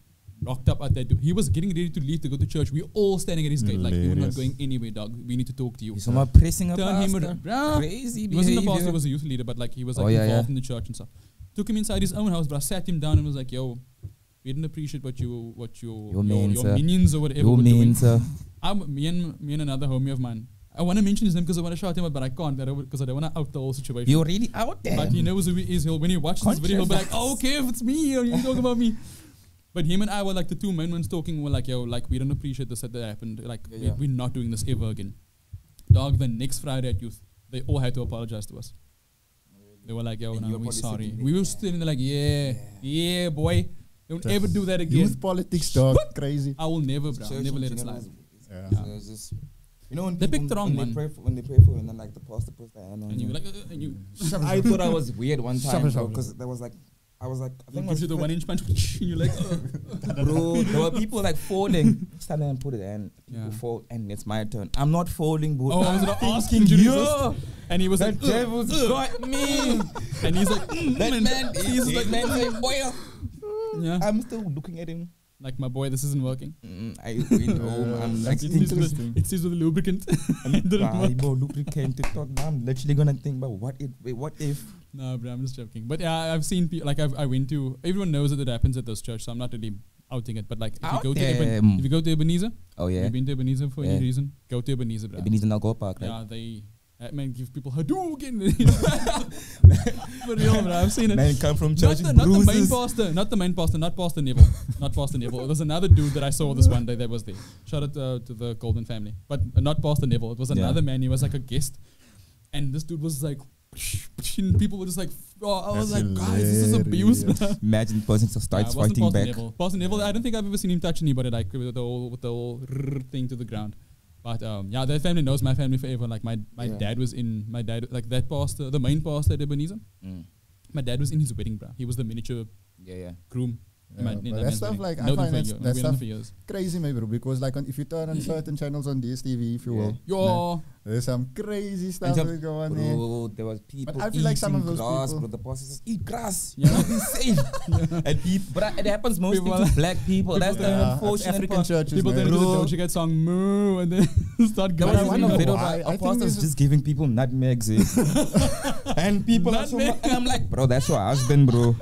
rocked up at that door. He was getting ready to leave to go to church. We were all standing at his gate, like, you're not going anywhere, dog. We need to talk to you. He's someone pressing a Tell him, pastor. bruh, Crazy he wasn't the pastor, he was a youth leader, but like he was Oh, like yeah, involved yeah. in the church and stuff. Took him inside his own house, but I sat him down and was like, "Yo, we didn't appreciate what you, what your, Your your, your minions or whatever You were doing." I'm me and me and another homie of mine. I want to mention his name because I want to shout him out, but I can't because I don't want to out the whole situation. You're really out there. But he knows who he is. He'll, when he watches this video, he'll be like, "Oh, okay, if it's me, or you talking about me." But him and I were like the two main ones talking. We're like, "Yo, like we don't appreciate this that happened. Like Yeah, we, yeah. we're not doing this ever again." Dog. The next Friday at youth, they all had to apologize to us. They were like, "Yo, And no, we're sorry." We there, were yeah. sitting there like, "Yeah, yeah, boy, don't Just ever do that again." Youth politics, dog, crazy. I will never, bro. I'll never let it slide. Yeah. Yeah. So just, you know when They people, picked the wrong when one. They pray for, when they pray for and then like the pastor puts their hand on And you you. like, uh, and you. I thought I was weird one time shabba. because there was like I was like, I think give you the one inch punch, and you're like, oh. bro, there were people like falling. Stand there and put it in. People Yeah. fall, and it's my turn. I'm not falling, bro. Oh, I was I'm gonna ask thinking, you, and he was that like, "Ugh, devil's ugh." got me. and he's like, mm, that and man, he's like, man, like, boy, yeah, I'm still looking at him. like my boy, this isn't working. Mm, I went home. I'm like, It seems with, it with lubricant. I'm it didn't like, work. bro, lubricant to talk. Now I'm literally gonna think about what if, wait, what if? No, bro, I'm just joking. But yeah, I've seen people like I've, I went to. Everyone knows that it happens at this church, so I'm not really outing it. But like, if Out you go to Eben, if you go to Ebenezer, Oh yeah, you've been to Ebenezer for Yeah. any reason, go to Ebenezer, bro. Ebenezer now go Park, right? Yeah, they that man give people Hadouken. For real, bro. I've seen it. Man come from Not church the, not the main pastor, not the main pastor, not Pastor Neville, not Pastor Neville. It was another dude that I saw this one day that was there. Shout out uh, to the Golden family, but uh, not Pastor Neville. It was Yeah. another man. He was like a guest, and this dude was like, and people were just like, oh, I was That's like, guys, this is abuse. hilarious. Imagine the person just starts Nah, fighting Pastor back. Neville. Pastor Neville, I don't think I've ever seen him touch anybody like with the whole with the whole thing to the ground. But um, yeah, that family knows my family forever. Like my my Yeah. dad was in my dad like that pastor, the main pastor at Ebenezer. Mm. My dad was in his wedding, bro. He was the miniature Yeah, yeah. groom. In my- Yeah, but that that stuff wedding. like I find for that's, that We've known them stuff crazy, maybe, bro, because like on, if you turn on certain channels on DSTV, if you Yeah. will, Yo, there's some crazy stuff some- that go on there. Bro, there was people I feel like some eating of those grass, people- bro. The pastor says, eat grass. Yeah. You're not insane. and people, but it happens mostly People- to black people. That's the Yeah, unfortunate African part. churches, people then do the Bro. Doja Cat song "Moo" and then start There was I going. one wonder video why. about I think pastors just giving people nutmegs. eh. and people are so Nutmeg. mu- and I'm like, bro, that's your husband, bro.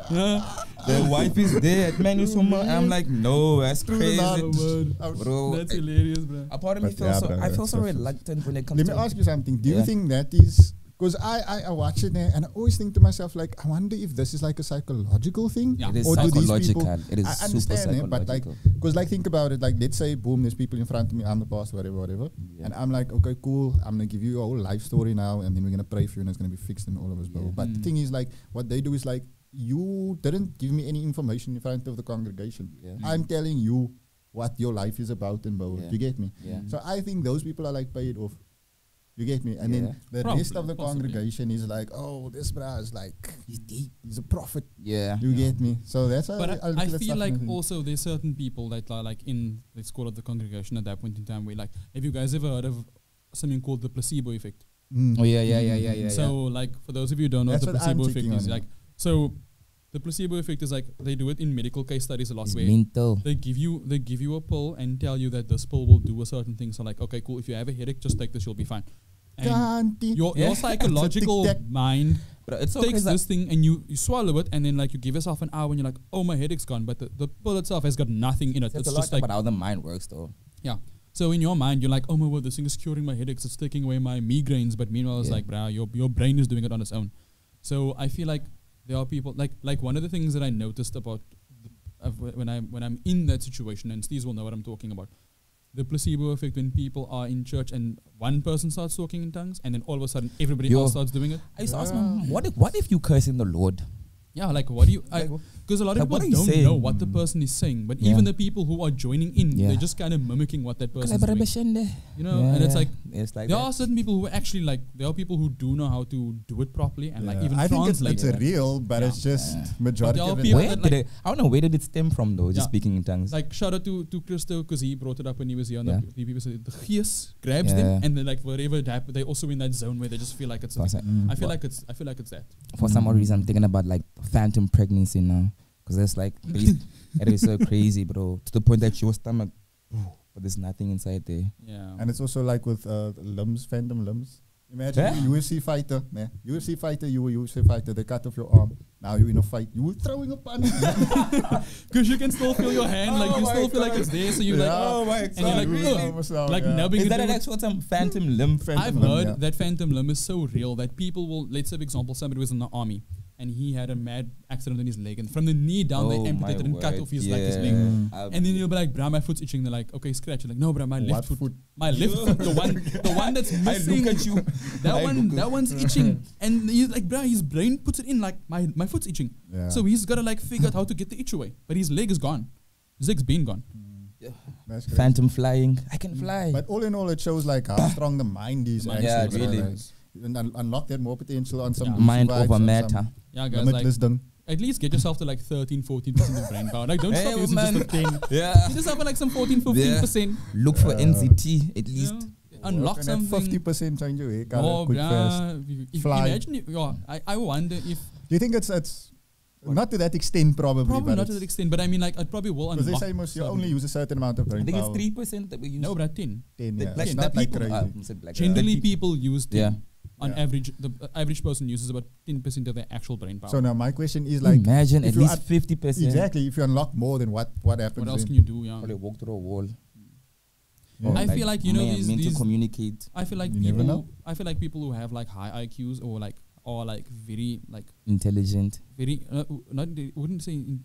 Yeah. The wife is dead. Man, you so mu- I'm like, no, that's crazy. Bro, That's hilarious, bro. a part of me But feels yeah, so, bro, I feel so so- reluctant when it comes Let me ask you something. Do you think that is because I, I I watch it there and I always think to myself like I wonder if this is like a psychological thing Yeah. It is or do these people It is I super understand it, but like because like think about it like let's say boom there's people in front of me I'm the pastor whatever whatever Yeah. and I'm like okay cool I'm gonna give you a whole life story now and then we're gonna pray for you and it's gonna be fixed and all of us blah, blah. Yeah. but the Mm. thing is like what they do is like you didn't give me any information in front of the congregation Yeah. I'm telling you what your life is about and blah, blah. Yeah. you get me Yeah. so I think those people are like paid off. You get me? And Yeah. then the Probably, rest of the possibly. congregation is like, oh, this bruh is like, He's deep. he's a prophet. Yeah. You get me? So that's But how I, I feel like and also there's certain people that are like in let's call it the congregation at that point in time where like have you guys ever heard of something called the placebo effect? mm, Oh yeah, yeah, yeah, yeah, yeah. so like for those of you who don't know That's what the what placebo effect is like so the placebo effect is like they do it in medical case studies a lot It's where mental. they give you they give you a pill and tell you that this pill will do a certain thing. So like okay cool if you have a headache just take this you'll be fine. And Kanti. your, Yeah. your psychological It's a tic-tac. mind But it's so takes crazy. this thing and you, you swallow it and then like you give yourself an hour and you're like, oh my headache's gone, but the, the pill itself has got nothing in it. It's It's a lot just like about how the mind works, though. yeah. So in your mind you're like, oh my word, this thing is curing my headaches, it's taking away my migraines, but meanwhile it's Yeah. like, bruh, your your brain is doing it on its own. So I feel like there are people like like one of the things that I noticed about the, uh, of when I when I'm in that situation and Steve will know what I'm talking about. The placebo effect when people are in church and one person starts talking in tongues and then all of a sudden everybody Yo. else starts doing it. I used to ask my mom, what if, what if you curse in the Lord? Yeah, like what do you? Like, Because a lot of people don't saying? know what the person is saying, but Yeah. even the people who are joining in, Yeah. they're just kind of mimicking what that person is doing. Collaboration. You know, and it's like it's like there that. are certain people who actually like there are people who do know how to do it properly and like even I think it's, translate. it's it. a real, but Yeah. it's just Yeah. majority there of it. Where that, did like- it, I don't know where did it stem from though? Just Yeah. speaking in tongues. Like shout out to to Christo because he brought it up when he was here. And Yeah. the, the people said the gees grabs Yeah. them and then like wherever it happens, they also in that zone where they just feel like it's. I was like. I feel like it's. I feel like it's that. for some odd reason, I'm thinking about like phantom pregnancy now, because it's like they- it is so crazy, bro. To the point that your stomach, but there's nothing inside there. Yeah. And it's also like with uh, limbs, phantom limbs. Imagine Huh? you UFC fighter, nah, UFC fighter, you were UFC fighter, they cut off your arm. Now you're in a fight, you were throwing a punch. Because you can still feel your hand, like Oh you my still feel like it's there, so you're like. oh my God. And you're like, You "Ugh." almost out, Like yeah. nubbing Is it that an in- actual term? Phantom limb? Phantom I've limb, heard yeah. that phantom limb is so real that people will, let's say, for example, somebody was in the army and he had a mad accident in his leg, and from the knee down, Oh they amputated and cut off his like his Yeah. leg. Um, And then you'll be like, "Bruh, my foot's itching." They're like, "Okay, scratch." You're like, "No, bruh, my left foot, foot? my left foot, the one, the one that's missing." I missing." look at you. That I one, look that one's itching, and he's like, "Bruh, his brain puts it in like my my foot's itching." Yeah. So he's gotta like figure out how to get the itch away, but his leg is gone. His leg's been gone. That's crazy. Phantom flying. I can fly. But all in all, it shows like how strong the mind is. Mind Yeah, actually. really. Like, and un- unlock that more potential on some Yeah. Mind over matter. Yeah, guys, like Limitless done. at least get yourself to like 13, 14 percent of brain power. Like don't Hey, stop using man. just the 10. Yeah. Get yourself at like some 14, 15 percent. Look for Uh, NZT at least. Unlock something. Fifty percent change your hair Oh, color quick fast. bruh. If- if- Fly. Imagine, if, yeah, I, I wonder if Do you think it's it's not to that extent probably, probably but not to that extent, but I mean like it probably will Because they say most you only use a certain amount of I brain think it's three percent that we use. No, but 10. 10, The yeah. black, It's the not like people. crazy. uh, black. Generally, uh, people use 10. Yeah. On Yeah. average, the average person uses about 10% of their actual brain power. So now my question is like imagine at least fifty percent. exactly if you unlock more then what what happens what else then? can you do? Yeah. Probably walk through a wall. Yeah. Or I feel like, you know, these- meant to communicate. I feel like You people. know. I feel like people who have like high IQs or like or like very like Intelligent. very uh, not they wouldn't say in,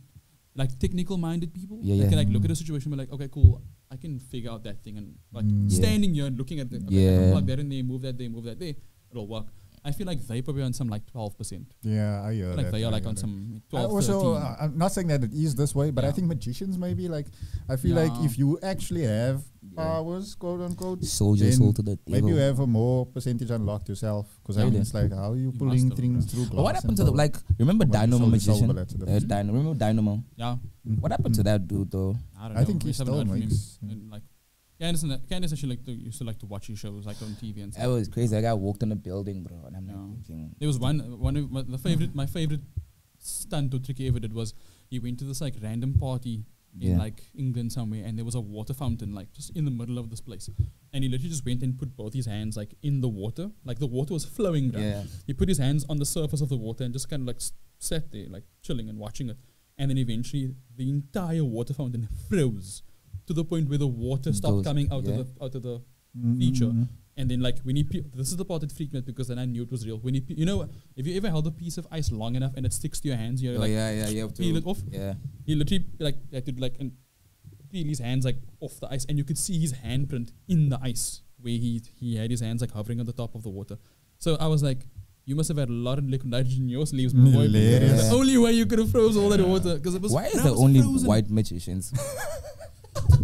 like technical minded people. Yeah, that yeah. Can like look at a situation and be like, okay, cool, I can figure out that thing and like Mm. Yeah. standing here and looking at the okay, Yeah. plug that in there, move that there, move that there, it'll work. I feel like they probably on some like twelve percent. Yeah, I hear Like that. they are I like on that. some I 12, also, 13. uh, I'm not saying that it is this way, but I think magicians maybe like I feel like if you actually have powers, quote unquote, Sold your soul to the devil. maybe you have a more percentage unlocked yourself. Because I mean, it's like how are you You pulling things yeah. through glass? What happened to the like? Remember Dynamo sold magician? but Uh, Dynamo. Remember Dynamo? yeah, What happened to that dude though? I don't know. I think we he just still heard from makes- like Candice, and Candice actually like to, used to like to watch his shows like on TV and That was crazy. That guy walked in a building, bro, and I'm Yeah. like thinking, There was one one of my, the favorite my favorite stunt or trick he ever did was he went to this like random party in Yeah. like England somewhere and there was a water fountain like just in the middle of this place. And he literally just went and put both his hands like in the water. Like the water was flowing down. yeah, He put his hands on the surface of the water and just kind of like sat there like chilling and watching it. And then eventually the entire water fountain froze to the point where the water stopped Goes- coming out yeah. of the out of the Mm, feature. and then like when he pe- this is the part that freaked me out because then I knew it was real. When he pe- you know if you ever held a piece of ice long enough and it sticks to your hands, you're oh like yeah, yeah, you have peel to, it off. yeah, He literally like had to like and peel his hands like off the ice, and you could see his handprint in the ice where he he had his hands like hovering on the top of the water. So I was like. You must have had a lot of liquid nitrogen in your sleeves, my boy. because the only way you could have froze all that water. Because it was. Why is that there only frozen. white magicians?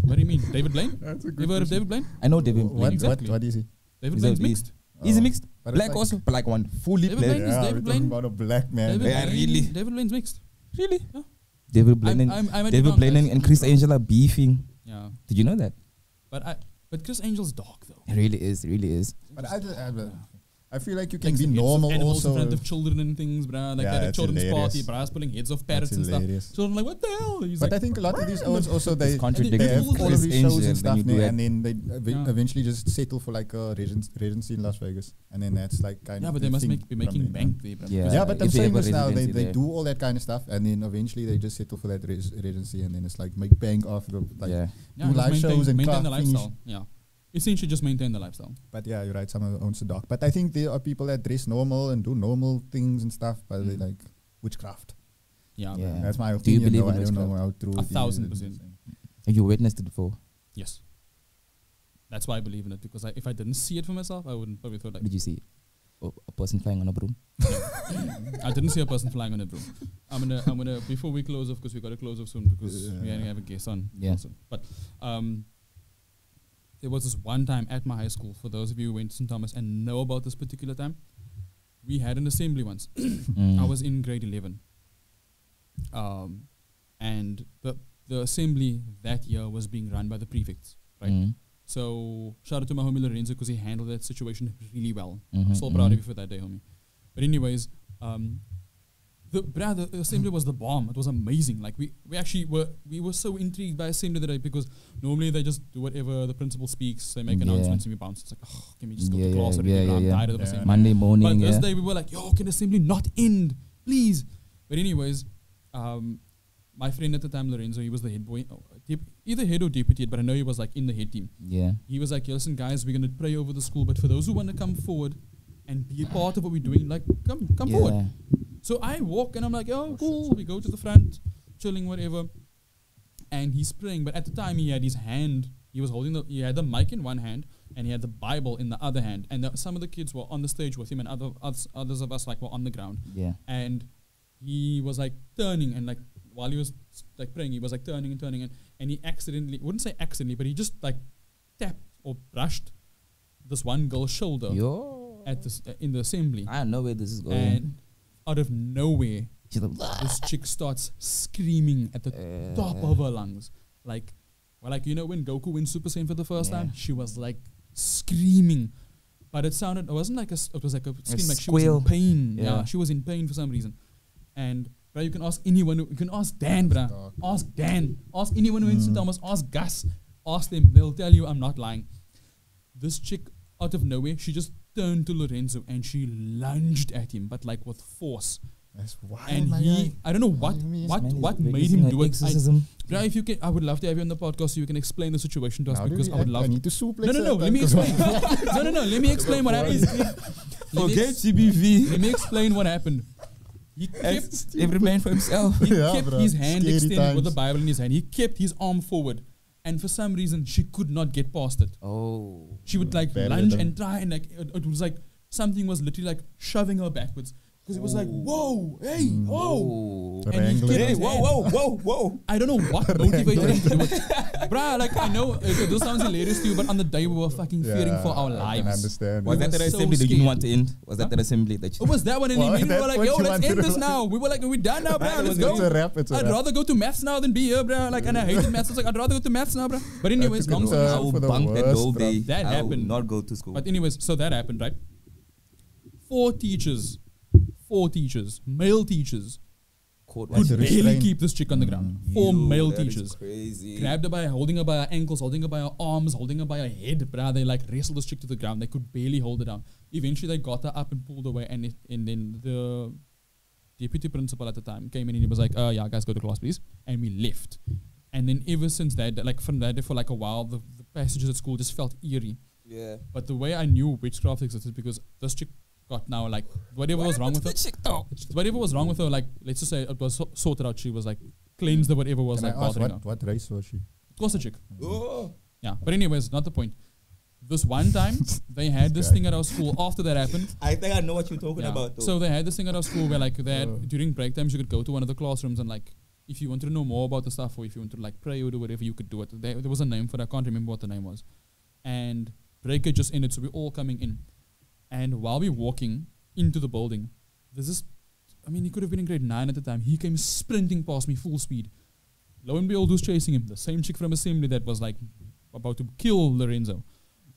What do you mean, David Blaine? That's a You ever heard of. David Blaine? I know David What, Blaine. Exactly. what, what is he? David Is Blaine's that- mixed. Is he Oh. mixed? But Black like- also, but like one fully David black. Blaine is Yeah, David we're Blaine. talking about a black man. David Yeah, Blaine, really. David Blaine's mixed. Really? Yeah. David Blaine I'm, and I'm, I'm David Blaine and, and Criss Angel are beefing. Yeah, Did you know that? but I but Criss Angel's dark though. It really is. It really is. But I, I, I feel like you can Like be some heads of normal animals in also. front of children and things, bruh. Like Yeah, at a that's children's hilarious. party, bruh's pulling heads off parrots That's and stuff. hilarious. Children like, what the hell? He's But like, I think a lot of these ones also they, It's they contradicting have all of these shows and stuff you do there, it. and then they ev- Yeah. eventually just settle for like a regency, regency in Las Vegas, and then that's like kind yeah, of Yeah, but the they must thing make, be making there. bank there, bruh. Yeah. Yeah, but I'm if saying this now, they, they do all that kind of stuff, and then eventually they just settle for that res- regency, and then it's like make bank off the like. yeah. yeah, do live shows and maintain club the finish. lifestyle. Yeah, essentially just maintain the lifestyle. But yeah, you're right. Someone of owns the dog, but I think there are people that dress normal and do normal things and stuff, but they Mm. like witchcraft. Yeah, Yeah. bruh. That's my opinion. Do you opinion. believe though. in I don't know witchcraft? how true. A it is thousand and- percent. Have you witnessed it before? yes. That's why I believe in it because I, if I didn't see it for myself, I wouldn't probably thought like What did you see? A, a person flying on a broom. I didn't see a person flying on a broom. I'm gonna, I'm gonna before we close off because we got to close off soon because we only have a guest on. Yeah. soon. But um, there was this one time at my high school. For those of you who went to St Thomas and know about this particular time, we had an assembly once. Mm. I was in grade eleven. Um, and the the assembly that year was being run by the prefects. Right. Mm. So shout out to my homie Lorenzo because he handled that situation really well. Mhm, Still proud mhm. of you for that day, homie. But anyways, um, the bruh, the assembly was the bomb. It was amazing. Like we, we actually were we were so intrigued by the assembly that day because normally they just do whatever the principal speaks, they make Yeah. announcements and we bounce. It's like, oh, can we just go Yeah, to class yeah, already? yeah, bruh? I'm yeah, tired of yeah. assembly. Monday morning. But this day we were like, yo, can the assembly not end, please? But anyways, um, my friend at the time, Lorenzo, he was the head boy, oh, either head or deputy but I know he was like in the head team yeah. he was like, "Yeah, listen, guys, we're gonna pray over the school, but for those who want to come forward and be a part of what we're doing, like, come, come yeah. forward." So I walk and I'm like, "Oh, cool." We go to the front, chilling, whatever. And he's praying, but at the time he had his hand. He was holding the. He had the mic in one hand and he had the Bible in the other hand. And the, some of the kids were on the stage with him, and other others, others of us like were on the ground. Yeah. And he was like turning and like while he was like praying, he was like turning and turning and and he accidentally wouldn't say accidentally, but he just like tapped or brushed this one girl's shoulder Yo. at this uh, in the assembly, I know where this is going. and out of nowhere, She's like, this chick starts screaming at the uh, top of her lungs. Like, well, like you know when Goku went Super Saiyan for the first Yeah. time, she was like screaming, but it sounded it wasn't like a s- it was like a scream like she was in pain. Yeah. Yeah. she was in pain for some reason. And bro, you can ask anyone. Who, you can ask Dan, bro. Dark. Ask Dan. Ask anyone who went to Mm. Thomas. Ask Gus. Ask them. They'll tell you I'm not lying. This chick out of nowhere, she just turned to Lorenzo and she lunged at him, but like with force. That's wild, and oh he, guy. I don't know oh, what, do you mean? what, what made him do it. I, exorcism. Bro, if you can, I would love to have you on the podcast so you can explain the situation to us How because I would love. I need to suplex no, no, no. Let me explain. no, no, no. Let me explain what happened. Let me, ex- GBV. let me explain what happened. He kept, Every man for himself. he Yeah, kept bro. his hand Scary extended with the. Bible in his hand. He kept his arm forward, and for some reason she could not get past it. Oh. She would like lunge them. and try, and like it, it was like something was literally like shoving her backwards because it was like, whoa, hey, whoa. Oh. And he Wrangling. kept Hey, whoa, whoa, whoa, whoa. I don't know what motivated him to do it. Bruh, like I know it, this sounds hilarious to you, but on the day we were fucking fearing for our lives. I understand. Was We that were the so assembly that you didn't want to end? Was that Huh? the assembly that you It was that one, and Well, then we were like, "Yo, let's end this now." We were like, "We're done now, bro. That Let's was It's a rap. It's a I'd rap. rather go to maths now than be here, bro. Like, and I hated maths. I was like, I'd rather go to maths now, bro. But anyways, took long it story to- I will bunk that whole day. That happened. not go to school. But anyways, so that happened, right? Four teachers, four teachers, male teachers, Caught could barely restraint. keep this chick on the ground. Mm. Four You, male that is teachers. Crazy. grabbed her by holding her by her ankles, holding her by her arms, holding her by her head, bruh. They like wrestled this chick to the ground. They could barely hold her down. Eventually, they got her up and pulled her away, and it, and then the deputy principal at the time came in and he was like, "Uh, yeah, guys, go to class, please," and we left. And then ever since that, like from that day for like a while, the, the passages at school just felt eerie. Yeah. But the way I knew witchcraft existed because this chick got now like whatever was wrong with her, chick whatever was wrong with her, like let's just say it was so- sorted out. She was like cleansed of whatever was Can like I ask bothering her. what, what race was she? It was a chick. Oh. Yeah, but anyways, not the point. This one time, they had this guy. thing at our school. After that happened, I think I know what you're talking yeah. about. Though. so they had this thing at our school where like they had, Uh. during break times you could go to one of the classrooms and like if you wanted to know more about the stuff or if you wanted to like pray or do whatever, you could do it. There, there was a name for it. I can't remember what the name was. And break had just ended, so we're all coming in. And while we're walking into the building, there's this. I mean, he could have been in grade nine at the time. He came sprinting past me full speed. Lo and behold, who's chasing him? The same chick from assembly that was like about to kill Lorenzo.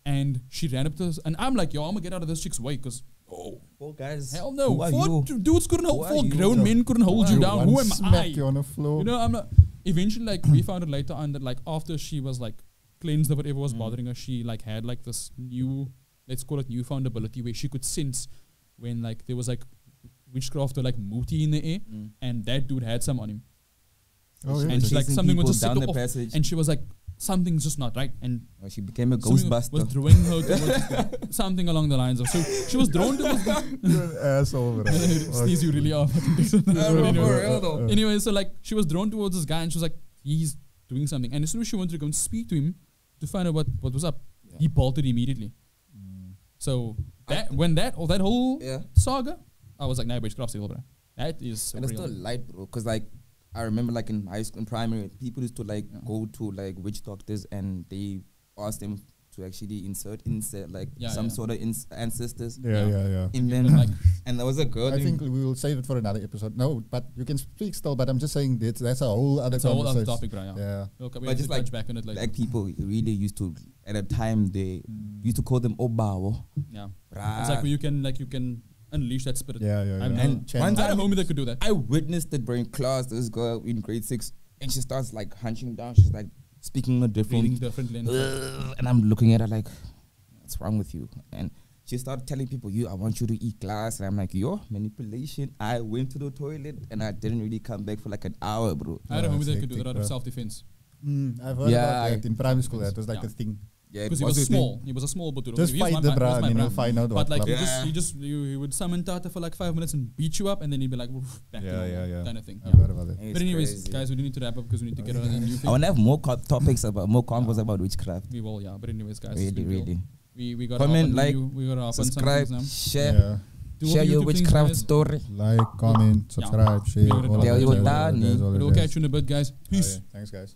And she ran up to us, and I'm like, yo, I'm gonna get out of this chick's way, because, oh, Four guys. hell no. Who are Four you? dudes couldn't hold, Who are four you? grown men couldn't hold you are down. Who am smack I? you on the floor. You know, I'm not. Eventually, like, we found it later on that, like, after she was, like, cleansed of whatever was Mm. bothering her, she, like, had, like, this new, let's call it newfound ability where she could sense when, like, there was, like, witchcraft or, like, muti in the air, Mm. and that dude had some on him. Oh, yeah. And she's like, something was just down the off, passage. And she was like, something's just not right. And Oh, she became a something was Ghostbuster. drawing her towards something along the lines of. So she was drawn towards the. You're an asshole, bro. Sneeze, you really are fucking Dixon. Anyway. for real though. Anyway, so like she was drawn towards this guy and she was like, he's doing something. And as soon as she wanted to go and speak to him to find out what, what was up, Yeah. he bolted immediately. So that when that or that whole Yeah. saga, I was like, nah, witchcraft still, bro. That is And it's real. still light, bro. Cause like I remember, like in high school, in primary, people used to like Yeah. go to like witch doctors and they asked them to actually insert insert like Yeah, some yeah. sort of ins- ancestors Yeah, Yeah. yeah, yeah. in And them. then, like, and there was a girl. I think we will save it for another episode. No, but you can speak still. But I'm just saying that's that's a whole other it's a whole other conversation. topic, bro. Yeah. Yeah. We'll, co- we But just to like back on it later. black people really used to at a time they used to call them obawo. yeah. Bruh. It's like you can like you can unleash that spirit. Yeah, yeah, yeah. I've And Channel. one I had a homie that could do that. I witnessed it during class. This girl in grade six, and she starts like hunching down. She's like speaking a different, differently. And stuff. And I'm looking at her like, "What's wrong with you?" And she started telling people, "You, I want you to eat glass." And I'm like, "Yo, manipulation." I went to the toilet and I didn't really come back for like an hour, bro. I had a homie that's that could do hectic, that out of self defense. Mm, I've heard Yeah, about that in primary school. That was like Yeah. a thing. Yeah, Because he was a thing. small. He was a small but Just he fight the bra- he bra was my and you'll find out But like club. you just Yeah. you just you, you would summon Tata for like five minutes and beat you up and then he'd be like back to Yeah, yeah, yeah. kind of thing. I've Yeah. about that. It's But anyways, crazy. guys, we do need to wrap up because we need to get oh, on a new thing. I want to have more co- topics about more convos ah. about witchcraft. We will, yeah. But anyways, guys, Really, been really. We we got Comment, up like, new, we got up Subscribe, share, Yeah. Do share your witchcraft story. Like, comment, subscribe, share. We all already of know. that Tell your jazz, all dad, that nee. jazz, all But that we'll catch you in a bit, guys. Oh, Peace. Thanks, guys.